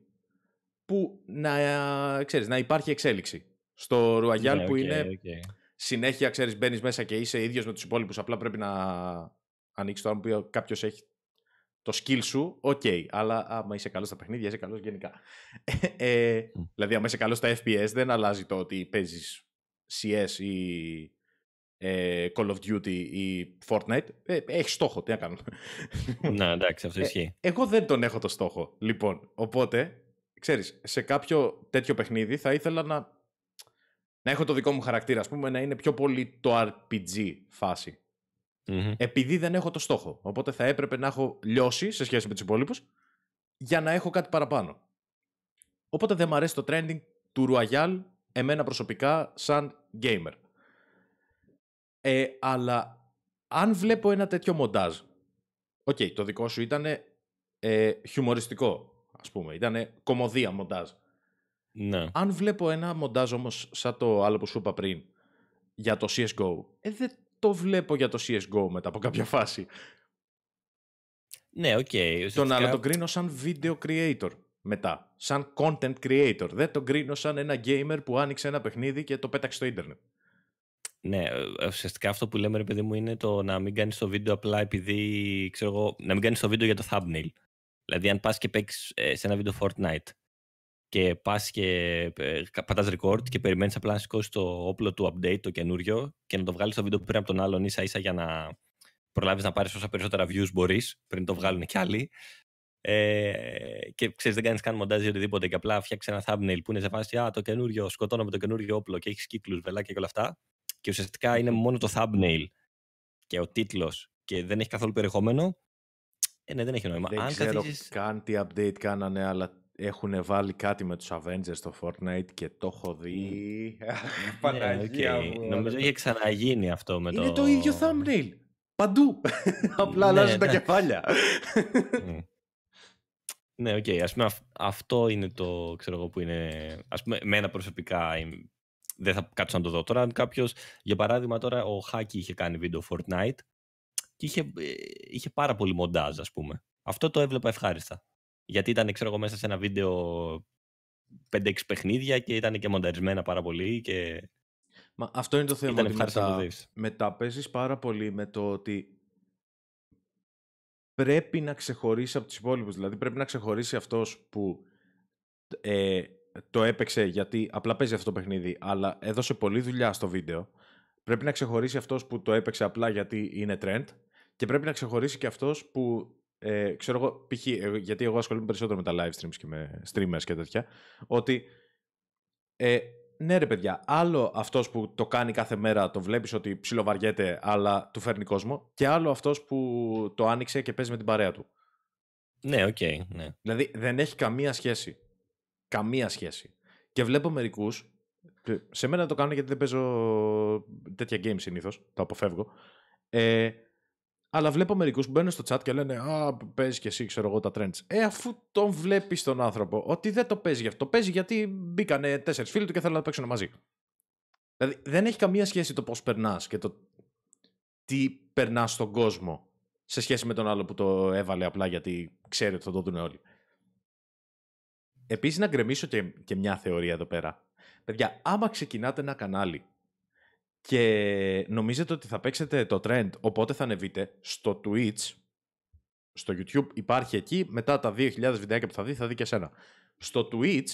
Speaker 1: που να, ξέρεις, να υπάρχει εξέλιξη. Στο Royale ναι, που είναι okay. συνέχεια, ξέρεις, μπαίνεις μέσα και είσαι ίδιος με τους υπόλοιπους, απλά πρέπει να ανοίξεις το που κάποιος έχει το skill σου, ok. Okay, αλλά άμα είσαι καλός στα παιχνίδια, είσαι καλός γενικά. ε, Δηλαδή, άμα είσαι καλός στα FPS, δεν αλλάζει το ότι παίζεις CS ή ε, Call of Duty ή Fortnite. Ε, έχεις στόχο, τι να κάνω.
Speaker 2: Να, εντάξει, αυτό ε, ισχύει.
Speaker 1: εγώ δεν τον έχω το στόχο. Λοιπόν, οπότε, ξέρεις, σε κάποιο τέτοιο παιχνίδι θα ήθελα να, να έχω το δικό μου χαρακτήρα, ας πούμε, να είναι πιο πολύ το RPG φάση mm επειδή δεν έχω το στόχο. Οπότε θα έπρεπε να έχω λιώσει σε σχέση με τους υπόλοιπους για να έχω κάτι παραπάνω. Οπότε δεν μου αρέσει το trending του Royal εμένα προσωπικά σαν gamer. Ε, αλλά αν βλέπω ένα τέτοιο μοντάζ, ok, okay, το δικό σου ήταν ε, χιουμοριστικό, ας πούμε, ήταν κωμωδία μοντάζ.
Speaker 2: Ναι.
Speaker 1: Αν βλέπω ένα μοντάζ όμως σαν το άλλο που σου είπα πριν, για το CSGO. Ε, δεν το βλέπω για το CSGO μετά από κάποια φάση.
Speaker 2: Ναι, ok. Okay.
Speaker 1: Τον άλλο τον κρίνω σαν video creator μετά. Σαν content creator. Δεν τον κρίνω σαν ένα gamer που άνοιξε ένα παιχνίδι και το πέταξε στο ίντερνετ.
Speaker 2: Ναι, ε, ουσιαστικά αυτό που λέμε ρε παιδί μου είναι το να μην κάνεις το βίντεο απλά επειδή, ξέρω εγώ, να μην κάνεις το βίντεο για το thumbnail. Δηλαδή αν πας και παίξεις ε, σε ένα βίντεο Fortnite και πας και ε, πατάς record και περιμένεις απλά να σηκώσεις το όπλο του update, το καινούριο και να το βγάλεις το βίντεο πριν από τον άλλον ίσα ίσα για να προλάβεις να πάρεις όσα περισσότερα views μπορείς πριν το βγάλουν κι άλλοι. Ε, και ξέρεις δεν κάνεις καν μοντάζ ή οτιδήποτε και απλά φτιάξεις ένα thumbnail που είναι σε φάση «Α, το καινούριο, σκοτώνω με το καινούριο όπλο και έχεις κύκλους, βελάκια και όλα αυτά» και ουσιαστικά είναι μόνο το thumbnail και ο τίτλος και δεν έχει καθόλου περιεχόμενο ε, ναι, δεν έχει νόημα.
Speaker 1: Δεν Αν ξέρω καθίσεις... καν τι update κάνανε, αλλά έχουν βάλει κάτι με τους Avengers στο Fortnite και το έχω δει. *laughs*
Speaker 2: Παναγία ναι, okay. Νομίζω είχε ξαναγίνει αυτό με
Speaker 1: Είναι
Speaker 2: το...
Speaker 1: Είναι το ίδιο thumbnail. Παντού. Απλά ναι, αλλάζουν τα ναι. κεφάλια.
Speaker 2: ναι, ok. Okay. Ας πούμε αυτό είναι το, ξέρω εγώ, που είναι... Ας πούμε, εμένα προσωπικά δεν θα κάτσω να το δω. Τώρα, αν κάποιος, για παράδειγμα, τώρα ο Χάκη είχε κάνει βίντεο Fortnite και είχε, ε, είχε πάρα πολύ μοντάζ, ας πούμε. Αυτό το έβλεπα ευχάριστα. Γιατί ήταν, ξέρω εγώ, μέσα σε ένα βίντεο 5-6 παιχνίδια και ήταν και μονταρισμένα πάρα πολύ και...
Speaker 1: Μα αυτό είναι το θέμα. Ήταν ότι μετα... μεταπέζεις πάρα πολύ με το ότι πρέπει να ξεχωρίσει από τους υπόλοιπους. Δηλαδή πρέπει να ξεχωρίσει αυτός που ε, το έπαιξε γιατί απλά παίζει αυτό το παιχνίδι, αλλά έδωσε πολλή δουλειά στο βίντεο. Πρέπει να ξεχωρίσει αυτός που το έπαιξε απλά γιατί είναι trend και πρέπει να ξεχωρίσει και αυτός που ε, ξέρω εγώ, π.χ. γιατί εγώ ασχολούμαι περισσότερο με τα live streams και με streamers και τέτοια, ότι ε, ναι ρε παιδιά, άλλο αυτός που το κάνει κάθε μέρα, το βλέπεις ότι ψιλοβαριέται, αλλά του φέρνει κόσμο, και άλλο αυτός που το άνοιξε και παίζει με την παρέα του.
Speaker 2: Ναι, ok, okay, ναι.
Speaker 1: Δηλαδή δεν έχει καμία σχέση. Καμία σχέση. Και βλέπω μερικούς. Σε μένα το κάνω γιατί δεν παίζω τέτοια games συνήθως. Το αποφεύγω. Ε, αλλά βλέπω μερικούς που μπαίνουν στο chat και λένε Α, παίζει και εσύ, ξέρω εγώ, τα trends. Ε, αφού τον βλέπεις τον άνθρωπο, ότι δεν το παίζει γι' αυτό. Παίζει γιατί μπήκανε τέσσερις φίλοι του και θέλουν να παίξουν μαζί. Δηλαδή δεν έχει καμία σχέση το πώς περνάς και το τι περνάς στον κόσμο σε σχέση με τον άλλο που το έβαλε απλά γιατί ξέρει ότι θα το δουν όλοι. Επίσης, να γκρεμίσω και, και μια θεωρία εδώ πέρα. Παιδιά, άμα ξεκινάτε ένα κανάλι και νομίζετε ότι θα παίξετε το trend, οπότε θα ανεβείτε στο Twitch, στο YouTube υπάρχει εκεί, μετά τα 2.000 βιντεάκια που θα δει, θα δει και εσένα. Στο Twitch,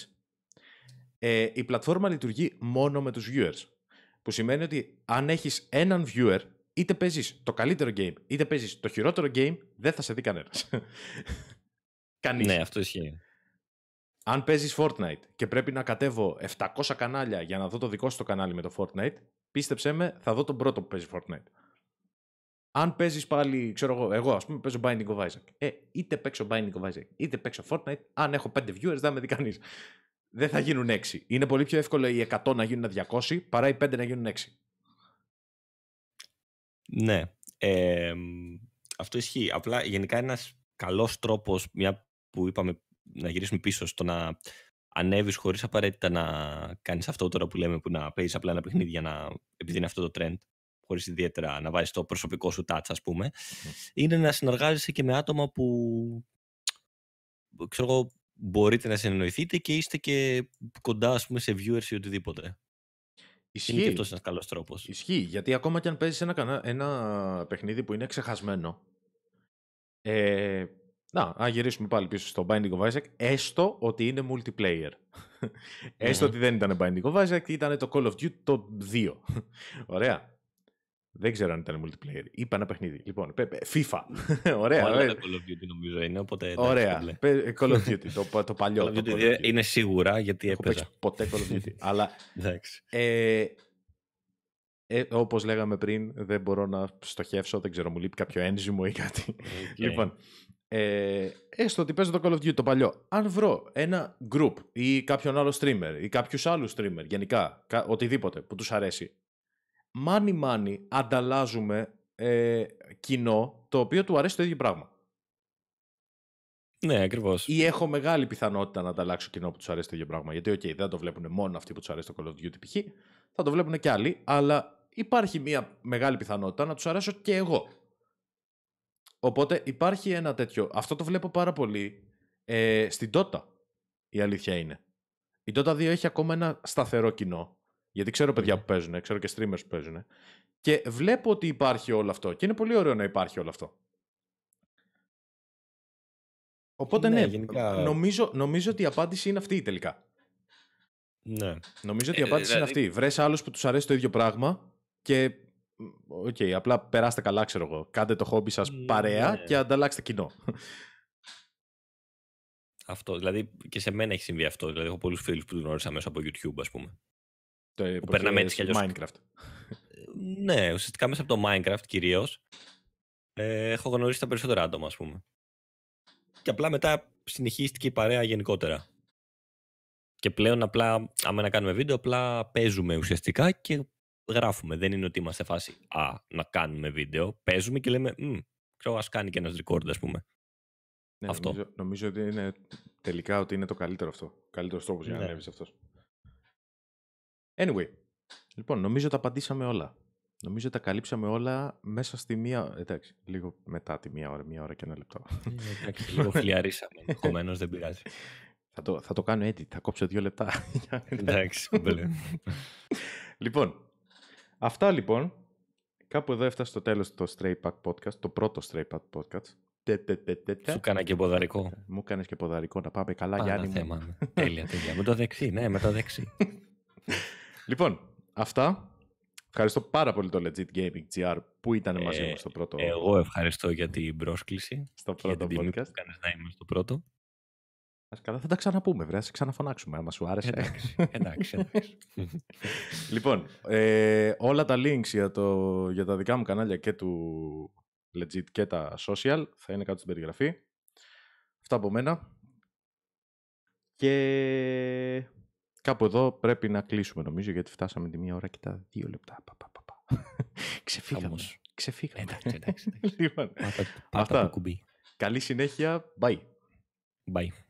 Speaker 1: ε, η πλατφόρμα λειτουργεί μόνο με τους viewers. Που σημαίνει ότι αν έχεις έναν viewer, είτε παίζεις το καλύτερο game, είτε παίζεις το χειρότερο game, δεν θα σε δει κανένας. *laughs*
Speaker 2: Κανείς. Ναι, αυτό ισχύει.
Speaker 1: Αν παίζεις Fortnite και πρέπει να κατέβω 700 κανάλια για να δω το δικό σου το κανάλι με το Fortnite, πίστεψέ με, θα δω τον πρώτο που παίζει Fortnite. Αν παίζεις πάλι, ξέρω εγώ, εγώ ας πούμε παίζω Binding of Isaac. Ε, είτε παίξω Binding of Isaac, είτε παίξω Fortnite, αν έχω 5 viewers δεν με δει κανείς. Δεν θα γίνουν 6. Είναι πολύ πιο εύκολο οι 100 να γίνουν 200 παρά οι 5 να γίνουν 6.
Speaker 2: Ναι. Ε, αυτό ισχύει. Απλά γενικά ένας καλός τρόπος, μια που είπαμε να γυρίσουμε πίσω στο να ανέβεις χωρίς απαραίτητα να κάνεις αυτό τώρα που λέμε που να παίζεις απλά ένα παιχνίδι για να. επειδή είναι αυτό το trend, χωρίς ιδιαίτερα να βάζεις το προσωπικό σου touch, ας πούμε, είναι να συνεργάζεσαι και με άτομα που. ξέρω εγώ, μπορείτε να συνεννοηθείτε και είστε και κοντά ας πούμε, σε viewers ή οτιδήποτε. Ισχύει. Είναι και αυτός ένας καλός τρόπος.
Speaker 1: Ισχύει. Γιατί ακόμα και αν παίζεις ένα, ένα παιχνίδι που είναι ξεχασμένο, ε, να, αν γυρίσουμε πάλι πίσω στο Binding of Isaac, έστω ότι είναι multiplayer. έστω ότι δεν ήταν Binding of Isaac, ήταν το Call of Duty το 2. Ωραία. Δεν ξέρω αν ήταν multiplayer. Είπα ένα παιχνίδι. Λοιπόν, FIFA. *laughs* Ωραία.
Speaker 2: Όλα τα Call of Duty νομίζω είναι, οπότε...
Speaker 1: Ωραία. Call of Duty, το, το παλιό.
Speaker 2: Call of Duty είναι σίγουρα, γιατί
Speaker 1: Έχω έπαιζα. ποτέ Call of Duty. *laughs* αλλά, ε, ε, όπως λέγαμε πριν, δεν μπορώ να στοχεύσω, δεν ξέρω, μου λείπει κάποιο ένζυμο ή κάτι. Λοιπόν, ε, έστω ότι παίζω το Call of Duty το παλιό. Αν βρω ένα group ή κάποιον άλλο streamer ή κάποιους άλλους streamer, γενικά, οτιδήποτε που τους αρέσει, μάνι μάνι ανταλλάζουμε ε, κοινό το οποίο του αρέσει το ίδιο πράγμα.
Speaker 2: Ναι, ακριβώς.
Speaker 1: Ή έχω μεγάλη πιθανότητα να ανταλλάξω κοινό που τους αρέσει το ίδιο πράγμα. Γιατί, OK, δεν το βλέπουν μόνο αυτοί που τους αρέσει το Call of Duty π.χ. Θα το βλέπουν και άλλοι, αλλά υπάρχει μια μεγάλη πιθανότητα να τους αρέσω και εγώ. Οπότε υπάρχει ένα τέτοιο. Αυτό το βλέπω πάρα πολύ ε, στην Dota. Η αλήθεια είναι. Η Dota 2 έχει ακόμα ένα σταθερό κοινό. Γιατί ξέρω παιδιά που παίζουν, ξέρω και streamers που παίζουν. Και βλέπω ότι υπάρχει όλο αυτό. Και είναι πολύ ωραίο να υπάρχει όλο αυτό. Οπότε ναι, ναι νομίζω, νομίζω ότι η απάντηση είναι αυτή τελικά.
Speaker 2: Ναι.
Speaker 1: Νομίζω ότι η ε, απάντηση είναι δηλαδή αυτή. Βρες άλλους που τους αρέσει το ίδιο πράγμα και Ok, okay, απλά περάστε καλά, ξέρω εγώ. Κάντε το χόμπι σας παρέα ναι. και ανταλλάξτε κοινό.
Speaker 2: Αυτό, δηλαδή και σε μένα έχει συμβεί αυτό. Δηλαδή έχω πολλούς φίλους που γνώρισα μέσα από YouTube, ας πούμε.
Speaker 1: Το, που περνάμε έτσι κι αλλιώς. Minecraft.
Speaker 2: ναι, ουσιαστικά μέσα από το Minecraft κυρίως ε, έχω γνωρίσει τα περισσότερα άτομα, ας πούμε. Και απλά μετά συνεχίστηκε η παρέα γενικότερα. Και πλέον απλά, άμα να κάνουμε βίντεο, απλά παίζουμε ουσιαστικά και γράφουμε. Δεν είναι ότι είμαστε σε φάση α, να κάνουμε βίντεο. Παίζουμε και λέμε, μ, ξέρω, ας κάνει και ένας record, ας πούμε.
Speaker 1: Ναι, αυτό. Νομίζω, νομίζω, ότι είναι τελικά ότι είναι το καλύτερο αυτό. Καλύτερος τρόπος για να ναι. ανέβεις αυτός. Anyway, λοιπόν, νομίζω τα απαντήσαμε όλα. Νομίζω τα καλύψαμε όλα μέσα στη μία. Εντάξει, λίγο μετά τη μία ώρα, μία ώρα και ένα λεπτό.
Speaker 2: Ε, εντάξει, λίγο φλιαρίσαμε. Ενδεχομένως δεν πειράζει.
Speaker 1: Θα το, θα το κάνω edit, θα κόψω δύο λεπτά.
Speaker 2: Εντάξει,
Speaker 1: Λοιπόν, αυτά λοιπόν. Κάπου εδώ έφτασε στο τέλος το Stray Pack Podcast, το πρώτο Stray Pack Podcast.
Speaker 2: Σου κάνα και ποδαρικό.
Speaker 1: Μου έκανε και ποδαρικό να πάμε καλά, Γιάννη.
Speaker 2: Θέμα. Ναι. *laughs* τέλεια, τέλεια. Με το δεξί, ναι, με το δεξί. *laughs*
Speaker 1: λοιπόν, αυτά. Ευχαριστώ πάρα πολύ το Legit Gaming GR που ήταν μαζί ε, μας στο πρώτο.
Speaker 2: Εγώ ευχαριστώ για την πρόσκληση.
Speaker 1: Στο πρώτο podcast. Που
Speaker 2: να είμαι στο πρώτο.
Speaker 1: Ας καλά, θα τα ξαναπούμε, βρε. Θα ξαναφωνάξουμε, άμα σου άρεσε.
Speaker 2: Εντάξει, εντάξει. εντάξει. *laughs*
Speaker 1: λοιπόν, ε, όλα τα links για, το, για τα δικά μου κανάλια και του Legit και τα social θα είναι κάτω στην περιγραφή. Αυτά από μένα. Και κάπου εδώ πρέπει να κλείσουμε νομίζω γιατί φτάσαμε τη μία ώρα και τα δύο λεπτά. Πα, πα, πα, πα. *laughs* Ξεφύγαμε. Ξεφύγαμε.
Speaker 2: Εντάξει, εντάξει. *laughs* εντάξει. λοιπόν,
Speaker 1: πάτα, πάτα αυτά. Καλή συνέχεια. Bye.
Speaker 2: Bye.